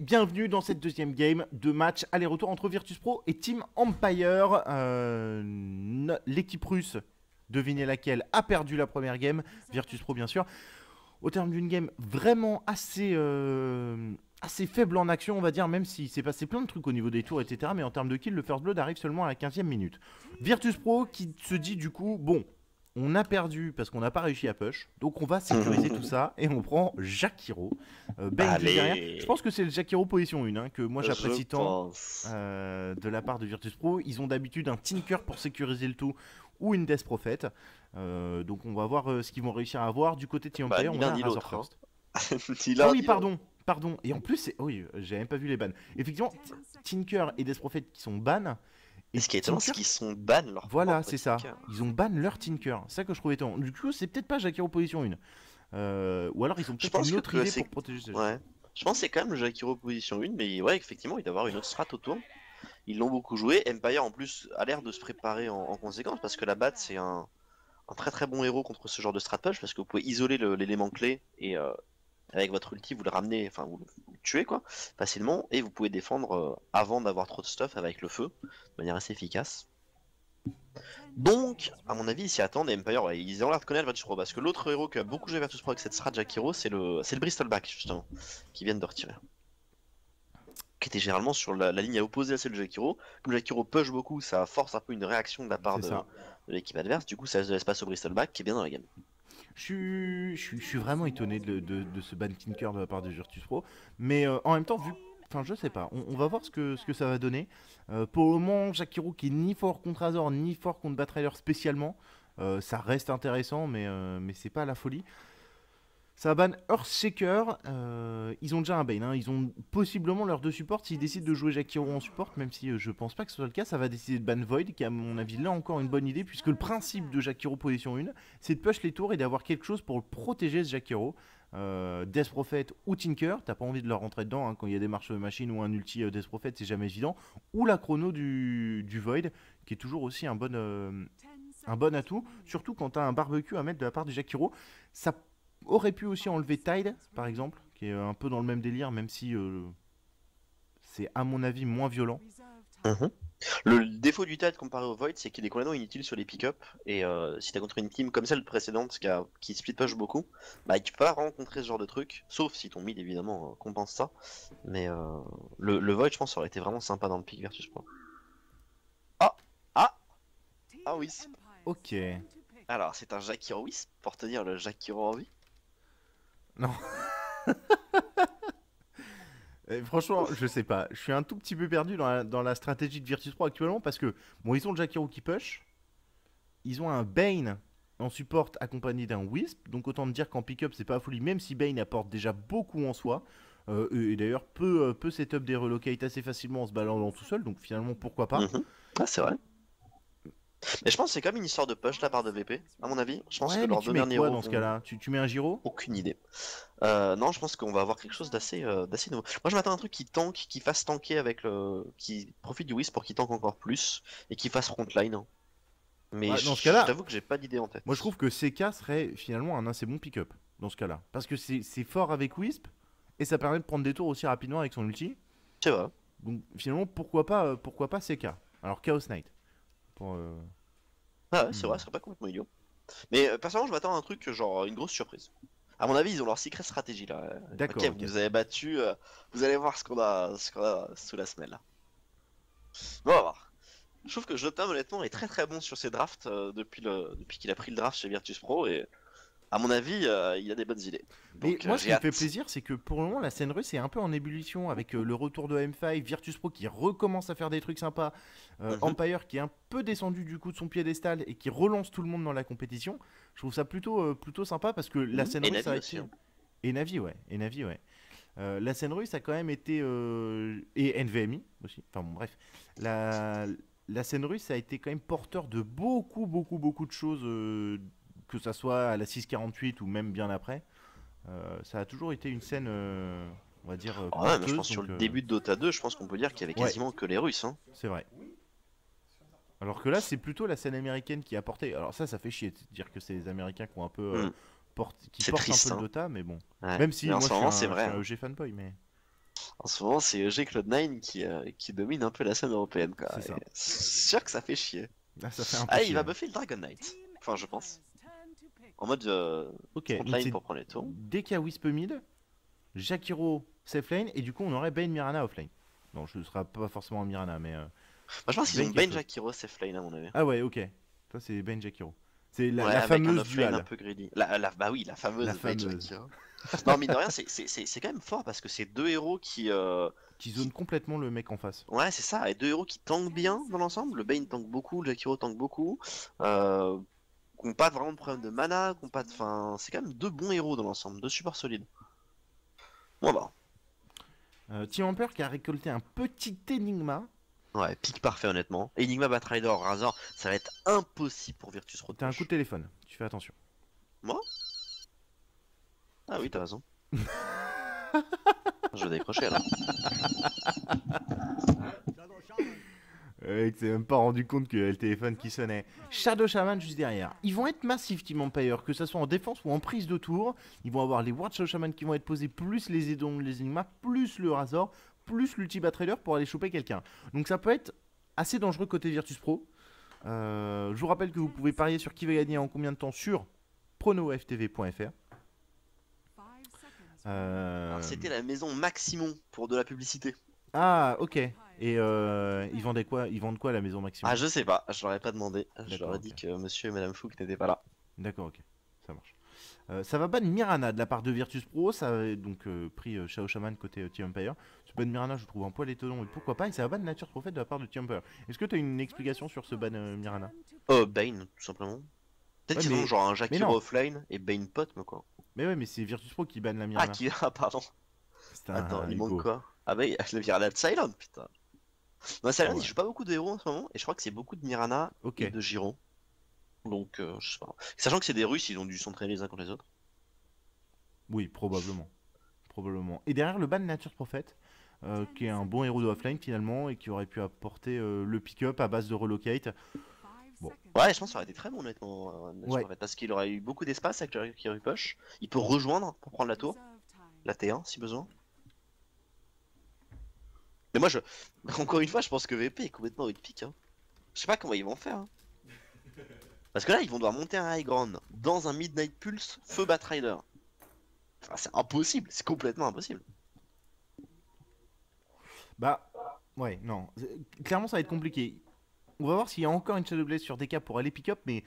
bienvenue dans cette deuxième game de match aller-retour entre Virtus Pro et Team Empire. Euh, L'équipe russe, devinez laquelle, a perdu la première game, Virtus Pro bien sûr. Au terme d'une game vraiment assez, euh, assez faible en action, on va dire, même s'il s'est passé plein de trucs au niveau des tours, etc. Mais en termes de kill, le First Blood arrive seulement à la 15e minute. Virtus Pro qui se dit du coup, bon, on a perdu parce qu'on n'a pas réussi à push, donc on va sécuriser tout ça et on prend Jakiro. Euh, derrière. Je pense que c'est le Jakiro position 1 hein, que moi j'apprécie tant euh, de la part de Virtus Pro. Ils ont d'habitude un Tinker pour sécuriser le tout ou une Death Prophet. Euh, donc on va voir euh, ce qu'ils vont réussir à avoir. Du côté de Team Bah, Empire, on a Razor hein. First. Ni Ah oui, pardon, pardon. Et en plus, c'est- oui, j'avais même pas vu les bans. Effectivement, Tinker et Death Prophet qui sont ban. Et ce qui est étonnant, c'est qu'ils sont ban leur Voilà, c'est ça. Ils ont ban leur Tinker. C'est ça que je trouvais étonnant. Du coup, c'est peut-être pas Jakiro position 1. Euh, ou alors ils ont peut-être une que autre idée pour protéger ce Ouais. Je pense que c'est quand même le Jakiro position 1, mais ouais, effectivement, il doit y avoir une autre strat autour. Ils l'ont beaucoup joué. Empire, en plus, a l'air de se préparer en, en conséquence, parce que la BAT, c'est un, un très très bon héros contre ce genre de strat push, parce que vous pouvez isoler le- l'élément clé, et euh, avec votre ulti, vous le ramenez, enfin, vous tuez, quoi, facilement, et vous pouvez défendre euh, avant d'avoir trop de stuff avec le feu, de manière assez efficace. Donc, à mon avis, ils s'y attendent, et Empire, ouais, ils ont l'air de connaître Virtus Pro, parce que l'autre héros qui a beaucoup joué Virtus Pro avec cette strat Jakiro, c'est le, c'est le Bristolback, justement, qui viennent de retirer. Qui était généralement sur la, la ligne à opposer à celle de Jakiro. Comme Jakiro push beaucoup, ça force un peu une réaction de la part de l'équipe adverse, du coup ça laisse de l'espace au Bristolback qui est bien dans la game. Je suis, vraiment étonné de, ce ban Tinker de la part de Virtus Pro. Mais euh, en même temps, vu. Enfin, je sais pas. On, va voir ce que, ça va donner. Euh, pour le moment, Jakiro qui est ni fort contre Azor, ni fort contre Batrailer spécialement. euh, ça reste intéressant, mais, mais c'est pas la folie. Ça ban Earthshaker. euh, ils ont déjà un Bane. hein, Ils ont possiblement leurs deux supports. S'ils décident de jouer Jakiro en support, même si euh, je pense pas que ce soit le cas, ça va décider de ban Void, qui à mon avis là encore une bonne idée, puisque le principe de Jakiro position 1, c'est de push les tours et d'avoir quelque chose pour protéger ce Jakiro. Euh, Death Prophet ou Tinker, t'as pas envie de leur rentrer dedans hein, quand il y a des marches de machine ou un ulti Death Prophet, c'est jamais évident. Ou la chrono du, Void, qui est toujours aussi un bon, atout, surtout quand t'as un barbecue à mettre de la part du Jakiro. Ça aurait pu aussi enlever Tide, par exemple, qui est un peu dans le même délire, même si euh, c'est à mon avis moins violent. Le défaut du TAD comparé au Void, c'est qu'il est complètement inutile sur les pick-up. Et euh, si t'as contre une team comme celle précédente qui, a, qui split push beaucoup, bah tu peux pas rencontrer ce genre de truc. Sauf si ton mid évidemment euh, compense ça. Mais euh, le, le Void, je pense, aurait été vraiment sympa dans le pick versus Pro. Ah Ah Ah oui Ok. Alors c'est un Jakiro Wisp pour tenir le Jakiro en vie. Euh, franchement, je sais pas. Je suis un tout petit peu perdu dans la, dans la stratégie de Virtus Pro actuellement parce que, bon, ils ont le Jakiro qui push. Ils ont un Bane en support accompagné d'un Wisp. Donc autant te dire qu'en pick-up, c'est pas folie, même si Bane apporte déjà beaucoup en soi. Euh, et d'ailleurs, peut, euh, peut setup des relocates assez facilement en se baladant tout seul. Donc finalement, pourquoi pas Mhm. Ah c'est vrai. Mais je pense que c'est quand même une histoire de push de la part de VP, à mon avis. Je pense Ouais, que derniers quoi héros dans ce cas-là tu, tu mets un Giro Aucune idée. Euh, non, je pense qu'on va avoir quelque chose d'assez euh, d'assez nouveau. Moi, je m'attends à un truc qui tank, qui fasse tanker avec le. qui profite du Wisp pour qu'il tank encore plus et qui fasse frontline. hein. Mais Ouais, je dans ce cas-là- je t'avoue que j'ai pas d'idée en tête. Moi, je trouve que CK serait finalement un assez bon pick-up dans ce cas-là. Parce que c'est c'est fort avec Wisp et ça permet de prendre des tours aussi rapidement avec son ulti. C'est vrai. Donc finalement, pourquoi pas, euh, pourquoi pas CK Alors Chaos Knight. Pour, euh, Ah ouais, c'est Hmm. vrai, ce serait pas complètement idiot. Mais euh, personnellement, je m'attends à un truc, genre une grosse surprise. À mon avis, ils ont leur secret stratégie là. Euh, D'accord, vous nous avez battu, euh, vous allez voir ce qu'on a, ce qu'on a sous la semelle là. Bon, on va voir. Je trouve que Jotam honnêtement est très très bon sur ses drafts depuis, le, depuis qu'il a pris le draft chez Virtus Pro et à mon avis, euh, il a des bonnes idées. Mais Donc, moi, euh, ce qui me fait plaisir, c'est que pour le moment, la scène russe est un peu en ébullition avec euh, le retour de M5, Virtus Pro qui recommence à faire des trucs sympas, euh, Mhm. Empire qui est un peu descendu du coup de son piédestal et qui relance tout le monde dans la compétition. Je trouve ça plutôt, euh, plutôt sympa parce que la Mhm. scène russe a été- hein. Et Navi, ouais. Et Navi, ouais. Euh, la scène russe a quand même été. euh, Et NVMI aussi. Enfin bon, bref. La... la scène russe a été quand même porteur de beaucoup, beaucoup, beaucoup de choses, euh, que ça soit à la 648 ou même bien après. Euh, ça a toujours été une scène, euh, on va dire. euh, Ah ouais, mais je pense sur le début de Dota 2, je pense qu'on peut dire qu'il y avait Ouais. quasiment que les Russes. Hein. C'est vrai. Alors que là, c'est plutôt la scène américaine qui a porté. Alors ça, ça fait chier de dire que c'est les Américains qui ont un peu. euh, Mm. porte- qui portent triste, un peu hein. le Dota, mais bon. Ouais. Même si Mais en moi, ce je suis moment, un, je vrai. suis un hein. EG fanboy, mais. En ce moment, c'est EG Cloud9 qui, qui domine un peu la scène européenne. C'est sûr que ça fait chier. Ah, ça fait un peu Ah, il va buffer le Dragon Knight. Enfin, je pense. En mode euh, Ok, donc frontline c'est pour prendre les tours. dès qu'il y a Wisp mid, Jakiro safe lane, et du coup on aurait Bane Mirana offlane. Non, ce sera pas forcément Mirana, mais. euh, Moi, je pense qu'ils ont qui Bane. Jakiro safe lane à mon avis. Ah ouais, ok. Ça c'est Bane Jakiro. C'est la, Ouais, la avec un fameuse offlane dual. un peu greedy. La, la- bah oui, la fameuse, La Bane fameuse. Jakiro. non, mais de rien, c'est- c'est c'est- c'est quand même fort parce que c'est deux héros qui. euh, Qui zone complètement le mec en face. Ouais, c'est ça, et deux héros qui tankent bien dans l'ensemble. Le Bane tank beaucoup, le Jakiro tank beaucoup. Euh, qui n'ont pas vraiment de problème de mana, qui pas de. Enfin, c'est quand même deux bons héros dans l'ensemble, deux super solides. Bon bah, Euh, Team Emperor qui a récolté un petit Enigma. ouais, pic parfait honnêtement. Enigma Batrider, Razor, ça va être impossible pour Virtus Road. T'as un coup de téléphone, tu fais attention. Ah oui, t'as raison. Je vais décrocher là. Euh, il s'est même pas rendu compte qu'il y avait le téléphone qui sonnait. Shadow Shaman juste derrière. Ils vont être massifs Team Empire, que ce soit en défense ou en prise de tour. Ils vont avoir les Ward Shadow Shaman qui vont être posés, plus les Edom, les Enigmas, plus le Razor, plus l'Ulti Trader pour aller choper quelqu'un. Donc ça peut être assez dangereux côté Virtus Pro. Euh, je vous rappelle que vous pouvez parier sur qui va gagner en combien de temps sur pronoftv.fr. Euh, C'était la maison Maximum pour de la publicité. Ah, ok. Et euh, ils vendaient quoi Ils vendent quoi à la maison Maximum Ah, je sais pas, je leur ai pas demandé. Je leur ai dit que monsieur et madame Fouque n'étaient pas là. D'accord, ok, ça marche. Euh, ça va ban Mirana de la part de Virtus Pro, ça a donc euh, pris euh, Shao Shaman côté euh, Team Empire. Ce ban Mirana, je trouve un poil étonnant, mais pourquoi pas, et ça va ban Nature Prophet de la part de Team Empire. Est-ce que tu as une explication sur ce ban euh, Mirana? Oh, Bane, tout simplement. Peut-être Ouais, qu'ils mais- ont genre un Jakiro offline et Bane pot, mais quoi. Mais ouais, mais c'est Virtus Pro qui ban la Ah, Mirana. qui. Ah, pardon. Un Attends, il manque quoi? Ah, bah, il y a le Mirana de Silent, putain. Non, Silent, Ah ouais. il joue pas beaucoup de héros en ce moment, et je crois que c'est beaucoup de Mirana Ok, et de Giro. Donc, euh, je sais pas. Sachant que c'est des Russes, ils ont dû s'entraîner les uns contre les autres. oui, probablement. Probablement. Et derrière le ban Nature Prophet, euh, qui est un bon héros de offline finalement, et qui aurait pu apporter euh, le pick-up à base de relocate. Bon. Ouais, je pense que ça aurait été très bon, honnêtement. euh, Nature Ouais. Prophet, parce qu'il aurait eu beaucoup d'espace avec le Jakiro push. Il peut rejoindre pour prendre la tour, la T1 si besoin. Mais moi, je. Encore une fois, je pense que VP est complètement out pick. Hein. Je sais pas comment ils vont faire. hein. Parce que là, ils vont devoir monter un high ground dans un Midnight Pulse feu Batrider. Enfin, c'est impossible, c'est complètement impossible. Bah, ouais, non. Clairement, ça va être compliqué. On va voir s'il y a encore une Shadow Blaze sur DK pour aller pick-up, mais.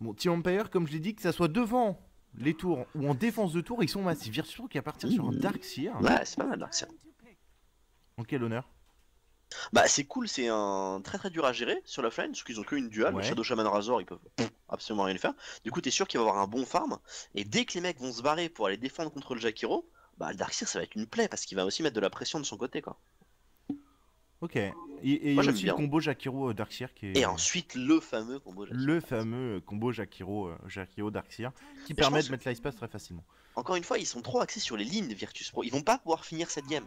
Bon, Team Empire, comme je l'ai dit, que ça soit devant les tours ou en défense de tour, ils sont massifs. Virtus qui partir sur un Dark Seer. Ouais, c'est pas mal Darkseer. En quel honneur? Bah, c'est cool, c'est un très très dur à gérer sur l'offline, parce qu'ils ont qu'une dual. Ouais. Le Shadow Shaman Razor, ils peuvent absolument rien faire. Du coup, t'es sûr qu'il va avoir un bon farm. Et dès que les mecs vont se barrer pour aller défendre contre le Jakiro, bah, le Darkseer ça va être une plaie, parce qu'il va aussi mettre de la pression de son côté, quoi. Ok. Et et il y Moi, a j'aime aussi bien. le combo Jakiro euh, Dark Seer qui est. Et ensuite, le fameux combo Jakiro. Le fameux combo Jakiro, euh, Jakiro Dark Seer, qui permet de mettre l'icepace très facilement. Encore une fois, ils sont trop axés sur les lignes de Virtus Pro. Ils vont pas pouvoir finir cette game.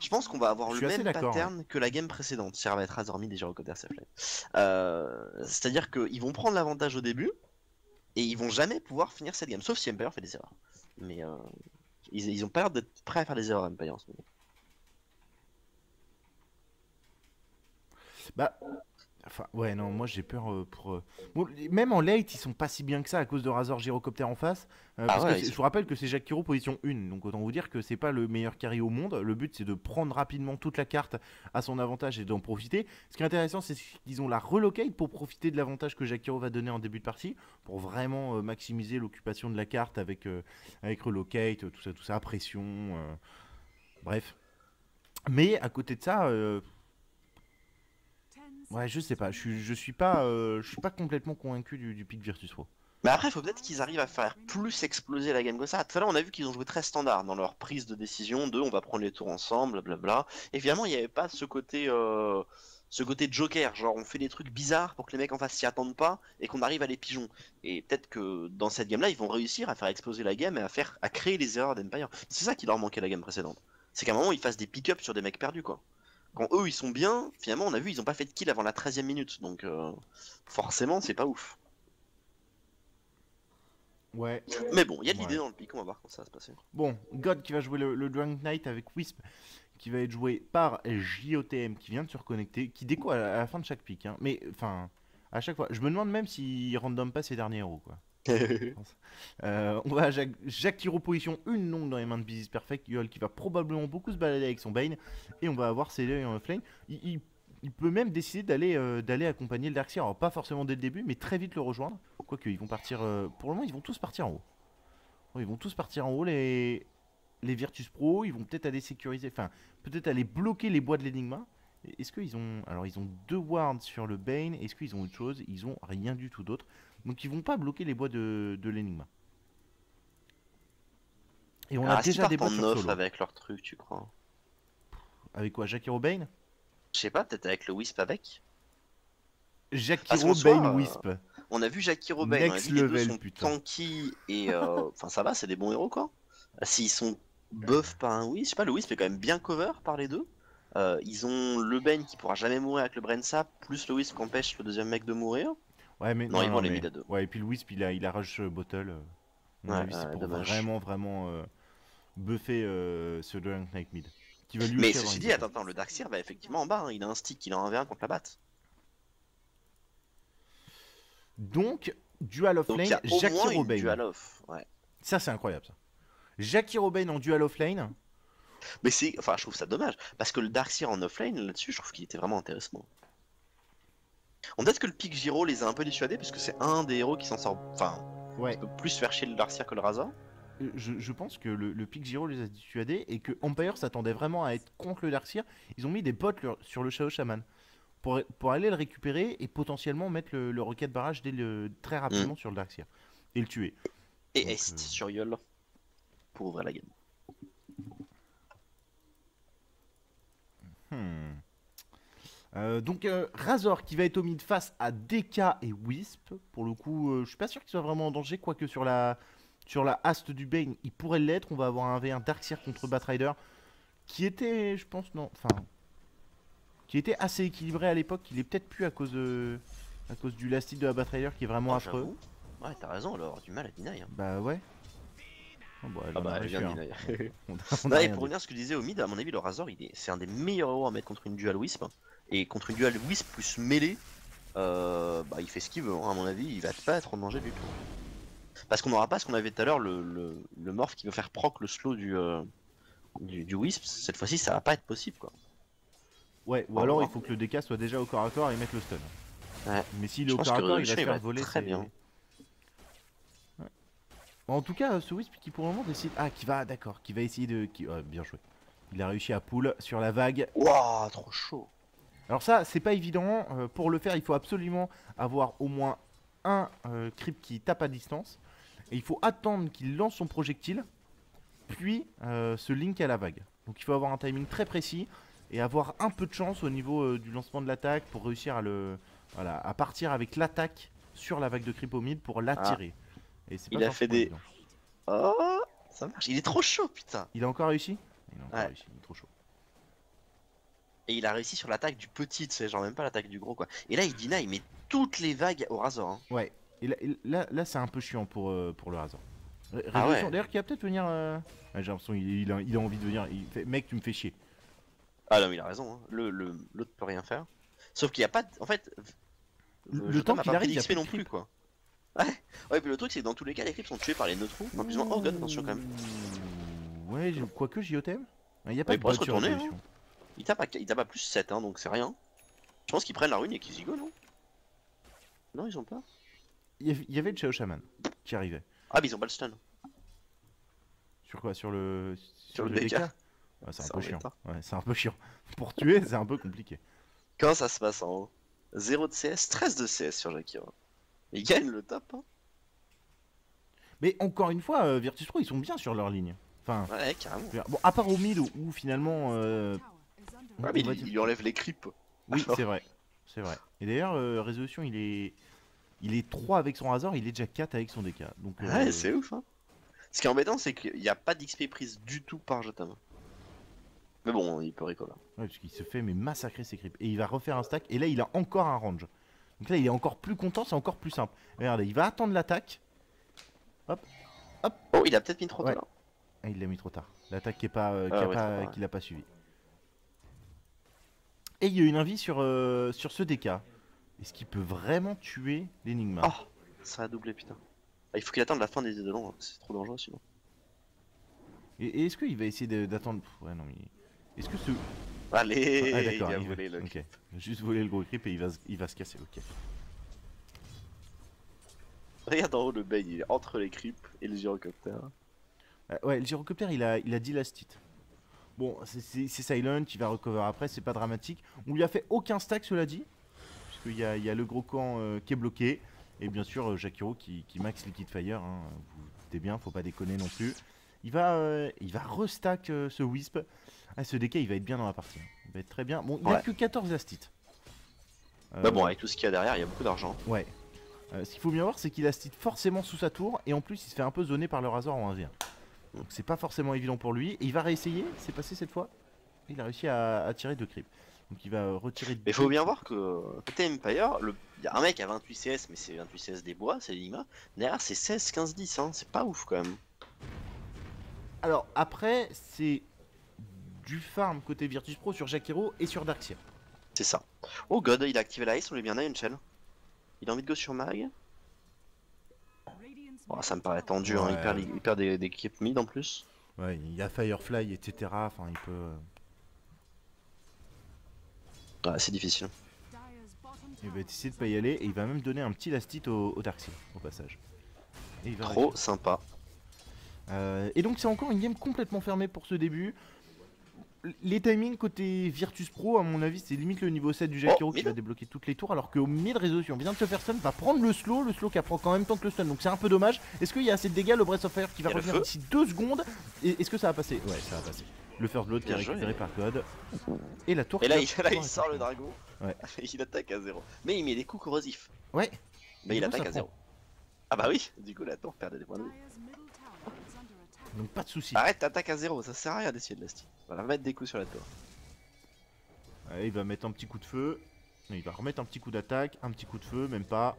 Je pense qu'on va avoir le même pattern que la game précédente. Va être Razormi déjà côté euh, C'est-à-dire qu'ils vont prendre l'avantage au début et ils vont jamais pouvoir finir cette game. Sauf si Empire fait des erreurs. Mais euh, ils, ils ont pas l'air d'être prêts à faire des erreurs Empire en ce moment. Bah. Enfin, ouais, non, moi j'ai peur euh, pour. euh, Bon, les- même en late, ils sont pas si bien que ça à cause de Razor Gyrocopter en face. euh, Ah parce que ouais, c'est- ils je sont- vous rappelle que c'est Jacques Kiro position 1, donc autant vous dire que c'est pas le meilleur carry au monde. Le but c'est de prendre rapidement toute la carte à son avantage et d'en profiter. Ce qui est intéressant, c'est qu'ils ont la relocate pour profiter de l'avantage que Jacques Kiro va donner en début de partie, pour vraiment euh, maximiser l'occupation de la carte avec, euh, avec relocate, tout ça, tout ça, pression. euh, Bref. Mais à côté de ça. euh, Ouais, je sais pas, je suis, je suis pas, euh, je suis pas complètement convaincu du, du pick Virtus Pro. Mais après, il faut peut-être qu'ils arrivent à faire plus exploser la game que ça. Tout à l'heure, on a vu qu'ils ont joué très standard dans leur prise de décision de on va prendre les tours ensemble, blablabla. Et finalement, il n'y avait pas ce côté, euh, ce côté joker, genre on fait des trucs bizarres pour que les mecs en face s'y attendent pas et qu'on arrive à les pigeons. Et peut-être que dans cette game-là, ils vont réussir à faire exploser la game et à faire, à créer les erreurs d'Empire. C'est ça qui leur manquait la game précédente. C'est qu'à un moment, ils fassent des pick-up sur des mecs perdus, quoi. Quand eux, ils sont bien, finalement, on a vu, ils ont pas fait de kill avant la 13 e minute. Donc, euh, forcément, c'est pas ouf. Ouais. Mais bon, il y a de Ouais. l'idée dans le pic, on va voir comment ça va se passer. Bon, God qui va jouer le, le Drunk Knight avec Wisp, qui va être joué par JOTM, qui vient de se reconnecter, qui déco à la, à la fin de chaque pic. hein. Mais, enfin, à chaque fois. Je me demande même s'il random pas ses derniers héros, quoi. Euh, on va à Jacques, Jacques Tiro position une longue dans les mains de Business Perfect, Yol qui va probablement beaucoup se balader avec son Bane, et on va avoir Célia en offlane. Il, il- peut même décider d'aller euh, d'aller accompagner le Darkseer, alors pas forcément dès le début, mais très vite le rejoindre. Quoique, ils vont partir, euh, pour le moment, ils vont tous partir en haut. Ouais, Ils vont tous partir en haut, les, les Virtus Pro, ils vont peut-être aller sécuriser, enfin, peut-être aller bloquer les bois de l'Enigma. Est-ce qu'ils ont. Alors, ils ont deux wards sur le Bane, est-ce qu'ils ont autre chose? Ils ont rien du tout d'autre. Donc, ils vont pas bloquer les bois de, de l'Enigma. Et on Ah, a s'ils déjà des bois sur solo. avec leur truc, tu crois Avec quoi Jackie Bane Je sais pas, peut-être avec le Wisp avec Jackie Parce qu'en soi, Bane euh, Wisp. On a vu Jackie Robin, on a vu les deux sont putain. tanky et euh, enfin ça va, c'est des bons héros quoi. Euh, S'ils sont buff par un Wisp, je sais pas, le Wisp est quand même bien cover par les deux. Euh, ils ont le Ben qui pourra jamais mourir avec le Brain Sap, plus le Wisp qui empêche le deuxième mec de mourir. Ouais, mais Non, ils vont les mais- mid à deux. Ouais, et puis le Wisp, il a, il a rush euh, bottle. euh, Ouais, avis, pour vraiment, vraiment euh, buffer euh, ce Drunk Knight mid. Qui va lui Mais ceci dit, attends, attends, le Darkseer va effectivement en bas, hein. il a un stick, il a un 1v1 contre la batte. Donc, dual of Donc il lane, y a au Jackie Robin. dual off. Ouais. Ça, c'est incroyable, ça. Jackie Robin en dual of lane. Mais c'est, enfin, je trouve ça dommage parce que le Darkseer en offlane là-dessus, je trouve qu'il était vraiment intéressant. On peut-être que le pic Giro les a un peu dissuadés parce que c'est un des héros qui s'en sort, enfin, Ouais, qui peut plus faire chier le Darkseer que le Razor. euh, je, je pense que le, le pick Giro les a dissuadés et que Empire s'attendait vraiment à être contre le Darkseer. Ils ont mis des bots le- sur le Shadow Shaman pour, pour aller le récupérer et potentiellement mettre le, le rocket barrage dès le, très rapidement sur le Darkseer et le tuer. Et Donc, Est euh, sur Yol pour ouvrir la game. Hmm. Euh, donc euh, Razor qui va être au mid face à DK et Wisp. Pour le coup, euh, je suis pas sûr qu'il soit vraiment en danger, quoique sur la sur la haste du Bane, il pourrait l'être. On va avoir un V1 Darkseer contre Batrider qui était, je pense, non, enfin, qui était assez équilibré à l'époque. Il est peut-être plus à cause de à cause du lastit de la Batrider qui est vraiment Ah, affreux. Ouais, t'as raison, avoir du mal à deny. Hein. Bah ouais. Oh, bah, Ah bah, elle vient hein. de deny. On a- on a Non, et rien pour revenir à ce que disait Omid, à mon avis, le Razor, est... c'est un des meilleurs héros à mettre contre une dual Wisp. Et contre une dual Wisp plus mêlée, euh, bah, il fait ce qu'il veut. hein. À mon avis, il va pas être en danger du tout. Parce qu'on n'aura pas ce qu'on avait tout à l'heure, le, le, le morph qui veut faire proc le slow du, euh, du, du Wisp. Cette fois-ci, ça va pas être possible quoi. Ouais, ou alors il faut que le DK soit déjà au corps à corps et mettre le stun. Ouais. Mais s'il est au corps à corps, il va faire voler. très ses- bien. Ouais. En tout cas, ce Wisp qui pour le moment décide. Ah, qui va, d'accord, qui va essayer de. Qui... ouais, bien joué. Il a réussi à pull sur la vague. Waouh, trop chaud. Alors, ça, c'est pas évident. euh, pour le faire, il faut absolument avoir au moins un euh, creep qui tape à distance. Et il faut attendre qu'il lance son projectile, puis euh, se link à la vague. Donc, il faut avoir un timing très précis et avoir un peu de chance au niveau euh, du lancement de l'attaque pour réussir à le. Voilà, à partir avec l'attaque sur la vague de creep au mid pour l'attirer. Et c'est Il a fait des- évident. Oh, ça marche. Il est trop chaud, putain. Il a encore réussi? Il a encore Ouais. réussi, il est trop chaud. Et il a réussi sur l'attaque du petit, tu sais, genre même pas l'attaque du gros quoi. Et là, il deny, il met toutes les vagues au Razor. Hein. Ouais, et là, et là, là, c'est un peu chiant pour, euh, pour le hasard. Ré- Ah ouais. D'ailleurs, qui va peut-être venir. euh, J'ai l'impression qu'il il a, il a envie de venir. Il fait, Mec, tu me fais chier. Ah non, mais il a raison. Hein. Le, le, l'autre peut rien faire. Sauf qu'il y a pas. de- En fait. Le- euh, le temps qu'il arrive, il a non plus quoi. Ouais. Ouais, puis le truc, c'est que dans tous les cas, les creeps sont tués par les neutrons. Enfin, plus ou moins Orgun, attention quand même. Ouais, quoique JOTM. Il y a pas Ouais, de se retourner, Révolution. Il tape, à... il tape à plus 7, hein, donc c'est rien. Je pense qu'ils prennent la rune et qu'ils y go, non? Non, ils ont pas. Il y avait- le Chao Shaman qui arrivait. Ah, mais ils ont pas le stun. Sur quoi? Sur le. Sur le DK. Ouais, c'est un peu chiant. Ouais, c'est un peu chiant. Pour tuer, c'est un peu compliqué. Comment ça se passe en haut 0 de CS, 13 de CS sur Jakira. Il gagne le top, hein Mais encore une fois, euh, Virtus Pro, ils sont bien sur leur ligne. Enfin, Ouais, carrément. bon, à part au mid où, finalement. euh, Ouais, mais il, il lui enlève les creeps. Oui, c'est vrai. C'est vrai. Et d'ailleurs, euh, Résolution, il est. Il est 3 avec son hasard, il est déjà 4 avec son DK. Donc, euh, Ouais, c'est ouf, hein. Ce qui est embêtant, c'est qu'il n'y a pas d'XP prise du tout par Jotam. Mais bon, il peut recover. ouais, parce qu'il se fait mais massacrer ses creeps. Et il va refaire un stack. Et là, il a encore un range. Donc là, il est encore plus content, c'est encore plus simple. Regardez, il va attendre l'attaque. Oh, il a peut-être mis trop Ouais. tard. Ah, il l'a mis trop tard. L'attaque qui est pas, euh, qui Ah ouais, pas- a pas suivi. Et il y a une invie sur, euh, sur ce DK. Est-ce qu'il peut vraiment tuer l'énigma Oh, ça a doublé, putain. Ah, il faut qu'il attende la fin des édolons, hein. c'est trop dangereux sinon. Et, et est-ce qu'il va essayer d'attendre? Ouais, non, mais. Est-ce que ce. Allez, ah, il a il va- volé le Juste voler le gros creep et il va, se- il va se casser, ok. Regarde en haut, le bait, il est entre les creeps et le gyrocoptère. Euh, ouais, le gyrocoptère, il a, il a dit last hit. Bon, c'est- silent, il va recover après, c'est pas dramatique. On lui a fait aucun stack, cela dit. Puisqu'il y y a le gros camp euh, qui est bloqué. Et bien sûr, euh, Jakiro qui, qui max Liquid Fire. hein, vous vous doutez bien, faut pas déconner non plus. Il va, euh, il va restack euh, ce Wisp. Ah, ce DK, il va être bien dans la partie. hein. Il va être très bien. Bon, il a Ouais. que 14 last hit. Bah bon, avec tout ce qu'il y a derrière, il y a beaucoup d'argent. Ouais. Ce qu'il faut bien voir, c'est qu'il a stit forcément sous sa tour, et en plus, il se fait un peu zoner par le Razor en 1v1. Donc c'est pas forcément évident pour lui, et il va réessayer, c'est passé cette fois. Il a réussi à, à tirer deux creeps. Donc il va euh, retirer Mais faut bien voir que euh, côté Empire, le... il y a un mec à 28 CS, mais c'est 28 CS des bois, c'est l'Enigma. Derrière, c'est 16, 15, 10, hein. c'est pas ouf quand même. Alors après, c'est du farm côté Virtus Pro sur Jakiro et sur Darkseer. C'est ça. Oh god, il a activé la Ice, on lui bien une shell. Il a envie de go sur Mag. Oh, ça me paraît tendu, hein. il perd, les- il perd des, des keep mid en plus. Ouais, il y a Firefly, etc. Enfin, il peut. euh, Ouais, c'est difficile. Il va essayer de pas y aller, et il va même donner un petit last hit au, au Darkseer, au passage. Et il va Trop sympa. Euh, et donc c'est encore une game complètement fermée pour ce début. Les timings côté Virtus Pro, à mon avis, c'est limite le niveau 7 du Jakiro Oh, qui va débloquer toutes les tours, alors qu'au mid résolution, vient de se faire stun, va prendre le slow, le slow qui apprend en même temps que le stun, donc c'est un peu dommage. Est-ce qu'il y a assez de dégâts, le Breath of Fire qui va revenir d'ici 2 secondes Est-ce que ça va passer? Ouais, ça va passer. Le first blood qui est joué. récupéré par God. Et la tour Et là, qui il, là, il sort le dragon. Ouais. il attaque à zéro. Mais il met des coups corrosifs. Ouais, Mais Du il coup, attaque à prend. zéro. Ah bah oui, du coup la tour perd des points de vie. donc pas de soucis. Arrête, t'attaques à zéro, ça sert à rien d'essayer de la. On va mettre des coups sur la tour. Ouais, il va mettre un petit coup de feu. Il va remettre un petit coup d'attaque, un petit coup de feu, même pas.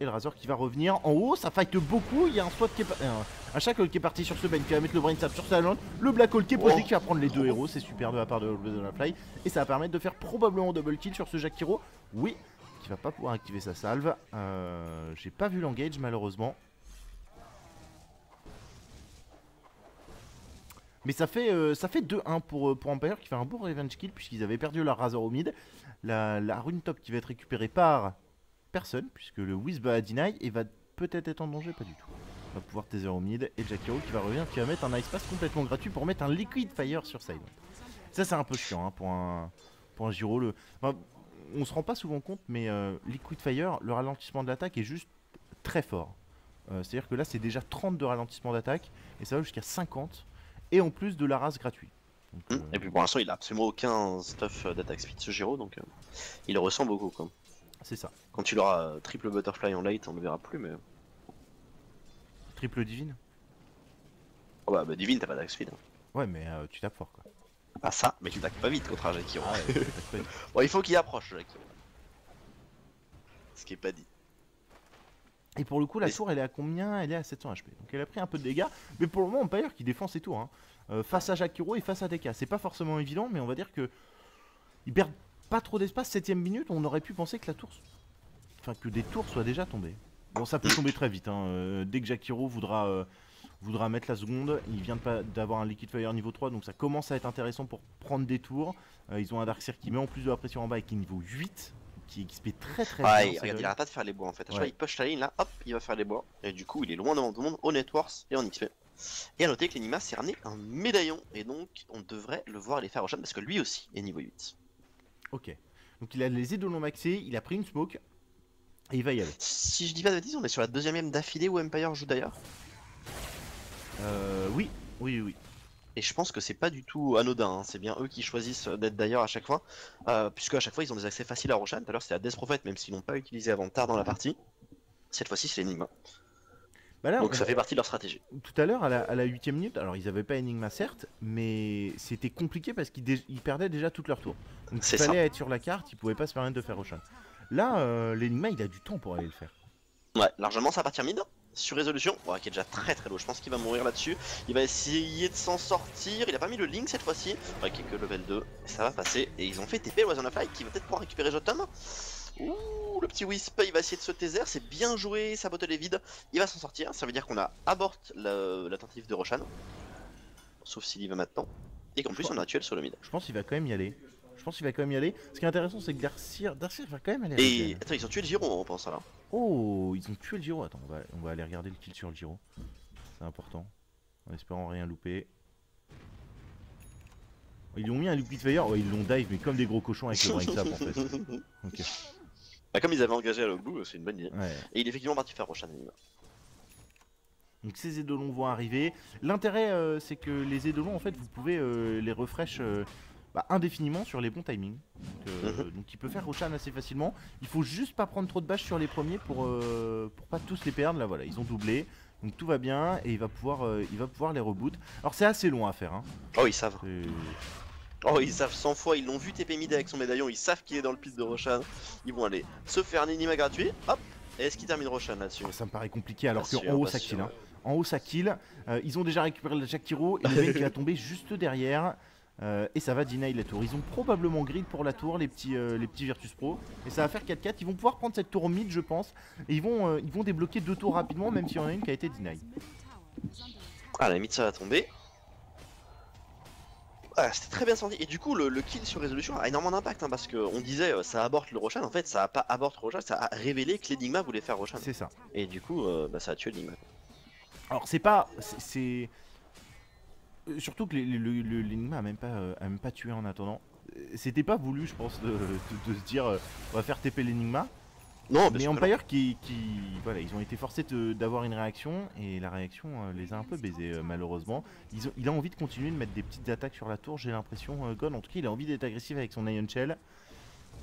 Et le Razor qui va revenir. En haut, ça fight beaucoup. Il y a un SWAT qui est pa- euh, un Shackle qui est parti sur ce Ben qui va mettre le Brain Sap sur sa lande. Le Black Hole qui est posé Oh. qui va prendre les deux héros. C'est super de la part de la Fly. Et ça va permettre de faire probablement double kill sur ce Jakiro. Oui, qui va pas pouvoir activer sa salve. Euh, J'ai pas vu l'engage malheureusement. Mais ça fait, euh, fait 2-1 pour, euh, pour Empire qui fait un beau revenge kill puisqu'ils avaient perdu leur Razor au mid. La, la rune top qui va être récupérée par personne puisque le va à deny et va peut-être être en danger, pas du tout. On va pouvoir taser au mid et Jakiro qui va revenir qui va mettre un ice pass complètement gratuit pour mettre un liquid fire sur Silent. Ça c'est un peu chiant hein, pour un pour un Giro. On se rend pas souvent compte mais euh, liquid fire, le ralentissement de l'attaque est juste très fort. C'est-à-dire que là c'est déjà 30 de ralentissement d'attaque et ça va jusqu'à 50 et en plus de la race gratuit. Donc, Hmm. euh, Et puis pour l'instant, il a absolument aucun stuff d'attaque speed ce Giro, donc euh, il le ressent beaucoup. Quoi. c'est ça. Quand il aura triple butterfly en late, on le verra plus, mais. Triple divine Oh bah, bah Divine, t'as pas d'attaque speed. hein. Ouais mais euh, tu tapes fort quoi. Pas ça, mais tu attaques pas vite contre un Jakiro. Ah ouais, tapes. Bon, il faut qu'il approche, Jakiro. Ce qui est pas dit. Et pour le coup, la tour, elle est à combien? Elle est à 700 HP. Donc elle a pris un peu de dégâts. Mais pour le moment, Empire qui défend ses tours. hein. Euh, face à Jakiro et face à DK. C'est pas forcément évident, mais on va dire que. Ils perdent pas trop d'espace. 7 minute, on aurait pu penser que la tour. Enfin, que des tours soient déjà tombées. Bon, ça peut tomber très vite. hein. Euh, dès que Jakiro voudra. euh, voudra mettre la seconde, il vient d'avoir un Liquid Fire niveau 3, donc ça commence à être intéressant pour prendre des tours. Ils ont un Darkseer qui met en plus de la pression en bas et qui est niveau 8, qui XP très très bien. il- regarde, il arrête pas de faire les bois en fait. À chaque fois, il push la ligne là, hop, il va faire les bois. Et du coup, il est loin devant tout le monde au Networks et en XP. Et à noter que l'Enigma s'est ramené un médaillon. Et donc, on devrait le voir aller faire au shot parce que lui aussi est niveau 8. Ok. Donc il a les édolons maxés, il a pris une smoke et il va y aller. Si je dis pas de bêtises, on est sur la deuxième game d'affilée où Empire joue d'ailleurs? Euh, oui, oui, oui. Et je pense que c'est pas du tout anodin, hein. c'est bien eux qui choisissent d'être d'ailleurs à chaque fois, euh, puisque à chaque fois ils ont des accès faciles à Roshan. Tout à l'heure c'était à Death Prophet, même s'ils l'ont pas utilisé avant tard dans la partie. Cette fois-ci c'est l'Enigma. Bah là, Donc on- ça fait partie de leur stratégie. tout à l'heure, à la, 8ème minute, alors ils avaient pas Enigma certes, mais c'était compliqué parce qu'ils dé- perdaient déjà toute leur tour. Donc il fallait être sur la carte, ils pouvaient pas se permettre de faire Roshan. Là, euh, l'Enigma il a du temps pour aller le faire. Ouais, largement ça va partir mid. Sur résolution, qui est déjà très très low, je pense qu'il va mourir là-dessus. Il va essayer de s'en sortir, il a pas mis le link cette fois-ci, ouais, qui est que level 2, ça va passer. Et ils ont fait TP Poison of Light qui va peut-être pouvoir récupérer Jotum. Ouh, le petit Wisp, il va essayer de se taser, c'est bien joué, sa bottle est vide, il va s'en sortir, ça veut dire qu'on a abort la, la tentative de Roshan. Sauf s'il y va maintenant. Et qu'en plus on a tué sur le mid. Je pense qu'il va quand même y aller. Je pense qu'il va quand même y aller. Ce qui est intéressant, c'est que Darcyr, Darcyr va quand même aller. Et avec attends, ils ont tué le Giro, on pense là. Oh, ils ont tué le Giro. Attends, on va, on va aller regarder le kill sur le Giro. C'est important. En espérant rien louper. Ils ont mis un Liquid Fire, ouais, ils l'ont dive, mais comme des gros cochons avec le Brain Sap en fait. Bah, comme ils avaient engagé à Logblue, c'est une bonne idée. Ouais. Et il est effectivement parti faire anime. Donc ces édolons vont arriver. L'intérêt, euh, c'est que les édolons, en fait, vous pouvez euh, les refresh euh, bah, indéfiniment sur les bons timings. Donc, euh, donc il peut faire Roshan assez facilement. Il faut juste pas prendre trop de bâches sur les premiers pour, euh, pour pas tous les perdre. Là, voilà, ils ont doublé. Donc tout va bien et il va pouvoir, euh, il va pouvoir les reboot. Alors c'est assez long à faire. Hein. Oh, ils savent. Oh, ils savent 100 fois, ils l'ont vu TP mid avec son médaillon, ils savent qu'il est dans le pit de Roshan. Ils vont aller se faire un enigma gratuit, hop, et est-ce qu'il termine Roshan là-dessus? Ça me paraît compliqué alors qu'en haut ça kill. hein. En haut ça kill. Euh, ils ont déjà récupéré le Jakiro et le mec qui va tomber juste derrière. Euh, et ça va deny la tour. Ils ont probablement grid pour la tour, les petits, euh, les petits Virtus Pro. Et ça va faire 4-4. Ils vont pouvoir prendre cette tour mid, je pense. Et ils vont, euh, ils vont débloquer deux tours rapidement, même s'il y en a une qui a été deny. Ah, la limite ça va tomber. Ah, c'était très bien senti. Et du coup, le, le kill sur résolution a énormément d'impact, hein, parce qu'on disait ça aborte le Roshan, en fait ça a pas aborte Roshan, ça a révélé que l'enigma voulait faire Roshan. C'est ça. Et du coup, bah, ça a tué l'enigma. Alors c'est pas, c'est- surtout que le- le- l'enigma a même pas, euh, a même pas tué en attendant. Euh, C'était pas voulu, je pense, de, de- de se dire euh, on va faire TP l'enigma. Non, Mais Empire qui, qui, voilà, ils ont été forcés d'avoir une réaction et la réaction euh, les a un peu baisés euh, malheureusement. Ils ont- il a envie de continuer de mettre des petites attaques sur la tour, j'ai l'impression. euh, Gon, en tout cas, il a envie d'être agressif avec son Iron Shell.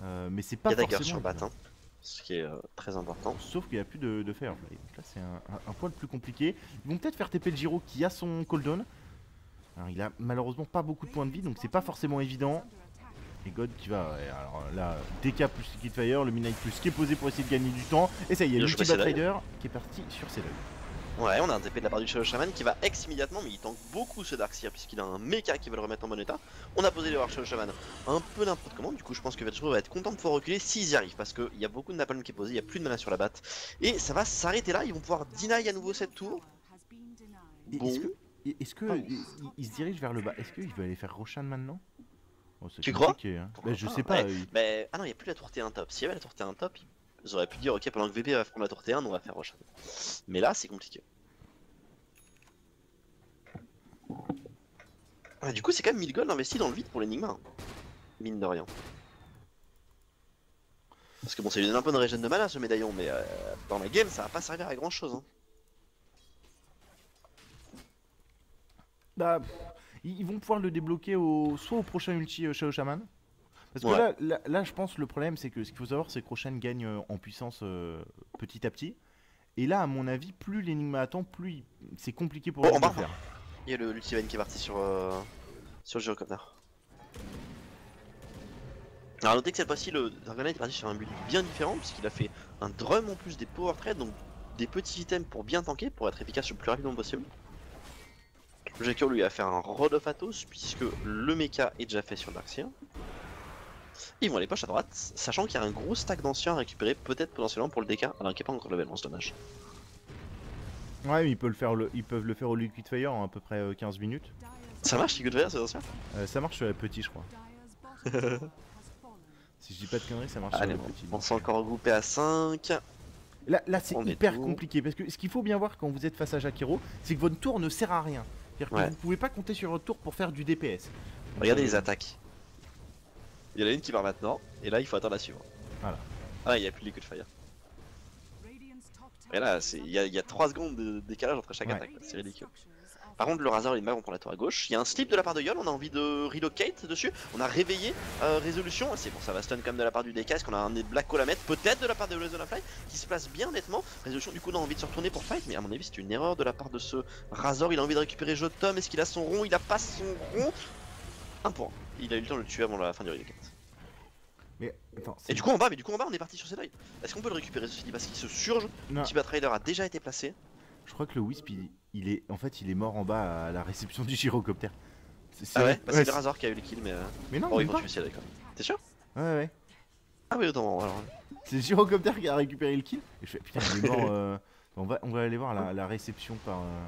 Euh, mais c'est pas Il y a forcément. sur bat, hein, ce qui est euh, très important. Sauf qu'il n'y a plus de, de Firefly. Donc là, c'est un, un, un poil plus compliqué. Ils vont peut-être faire TP le Giro qui a son cooldown. Alors, il a malheureusement pas beaucoup de points de vie, donc c'est pas forcément évident. Et God qui va. ouais, alors là, DK plus Liquid Fire, le Midnight plus qui est posé pour essayer de gagner du temps. Et ça y est, Il a l'ulti joué Sedai. Rider qui est parti sur ses Ouais, on a un TP de la part du Shadow Shaman qui va ex immédiatement, mais il tank beaucoup ce Darkseer puisqu'il a un mecha qui va le remettre en bon état. On a posé les Shadow Shaman un peu n'importe comment, du coup je pense que Veltro va être content de pouvoir reculer s'ils y arrivent parce qu'il y a beaucoup de napalm qui est posé, il y a plus de mana sur la batte. Et ça va s'arrêter là, ils vont pouvoir deny à nouveau cette tour. Et Bon. Est-ce que, Ah. il, se dirige vers le bas? Est-ce qu'il veut aller faire Roshan maintenant? Oh, c'est Tu crois? hein. Bah, Je sais pas. ouais. il- Mais ah non, il n'y a plus la tour T1 top. S'il y avait la tour T1 top, ils auraient pu dire ok, pendant que VP va prendre la tour T1, on va faire Roshan. Mais là, c'est compliqué. Ah, du coup, c'est quand même 1000 gold investi dans le vide pour l'énigma. hein. Mine de rien. Parce que bon, ça lui donne un peu de régène de mana ce médaillon, mais euh, dans la game, ça va pas servir à grand chose. Hein. Bah, pff, ils vont pouvoir le débloquer au, soit au prochain ulti euh, Shadow Shaman. Parce que Ouais. là, là, là, je pense le problème, c'est que ce qu'il faut savoir, c'est que Roshan gagne euh, en puissance euh, petit à petit. Et là, à mon avis, plus l'énigma attend, plus c'est compliqué pour Oh, lui de faire. Il y a le l'ultimate qui est parti sur, euh, sur le gyrocopter. Alors notez que cette fois-ci le Dragonite est parti sur un build bien différent puisqu'il a fait un drum en plus des power trades donc des petits items pour bien tanker pour être efficace le plus rapidement possible. Jakiro lui a fait un Rod of Athos puisque le mecha est déjà fait sur Darkseer. Ils vont aller poche à droite, sachant qu'il y a un gros stack d'anciens à récupérer peut-être potentiellement pour le DK alors qu'il n'est pas encore level, c'est dommage. Ouais, mais ils peuvent le faire, le- ils peuvent le faire au Liquid Fire en à peu près euh, 15 minutes. Ça marche, c'est good fire, ces anciens? Euh, ça marche sur la petite, je crois. Si je dis pas de conneries, ça marche Allez, sur la bon, petite. on s'est encore regroupé à 5. Là, là c'est hyper compliqué parce que ce qu'il faut bien voir quand vous êtes face à Jakiro, c'est que votre tour ne sert à rien. C'est-à-dire que vous pouvez pas compter sur votre tour pour faire du DPS. Regardez les attaques. Il y en a une qui part maintenant, et là il faut attendre la suivante. Voilà. Ah, il n'y a plus de liquid fire. Et là, il y, a- il y a 3 secondes de décalage entre chaque Ouais. attaque, c'est ridicule. Par contre, le Razor et l'Imba vont prendre la tour à gauche. Il y a un slip de la part de Yol, on a envie de relocate dessus. On a réveillé euh, Résolution. C'est bon, ça va stun comme de la part du DK. Est-ce qu'on a un Black Hole à mettre Peut-être de la part de Blazon Fly qui se place bien nettement. Résolution, du coup, on a envie de se retourner pour fight. Mais à mon avis, c'est une erreur de la part de ce Razor. Il a envie de récupérer Jotom. Est-ce qu'il a son rond? Il a pas son rond. Un point. Il a eu le temps de le tuer avant la fin du relocate. Mais attends, Et du coup en bas, mais du coup en bas on est parti sur Sedai. Est-ce qu'on peut le récupérer ceci dit? Parce qu'il se surge non, Petit Trader a déjà été placé. Je crois que le Wisp, il, il est, en fait, il est mort en bas à la réception du gyrocoptère. C'est- c'est- Ah ouais Bah, c'est ouais, le Razor qui a eu le kill, mais. euh, Mais non, Oh, ils même vont pas. tuer ciel d'accord. T'es sûr Ouais, ouais. Ah oui, autant. Alors. C'est le gyrocoptère qui a récupéré le kill. Et je fais, putain, il est mort. euh, On, va, on va aller voir la, la réception par. euh,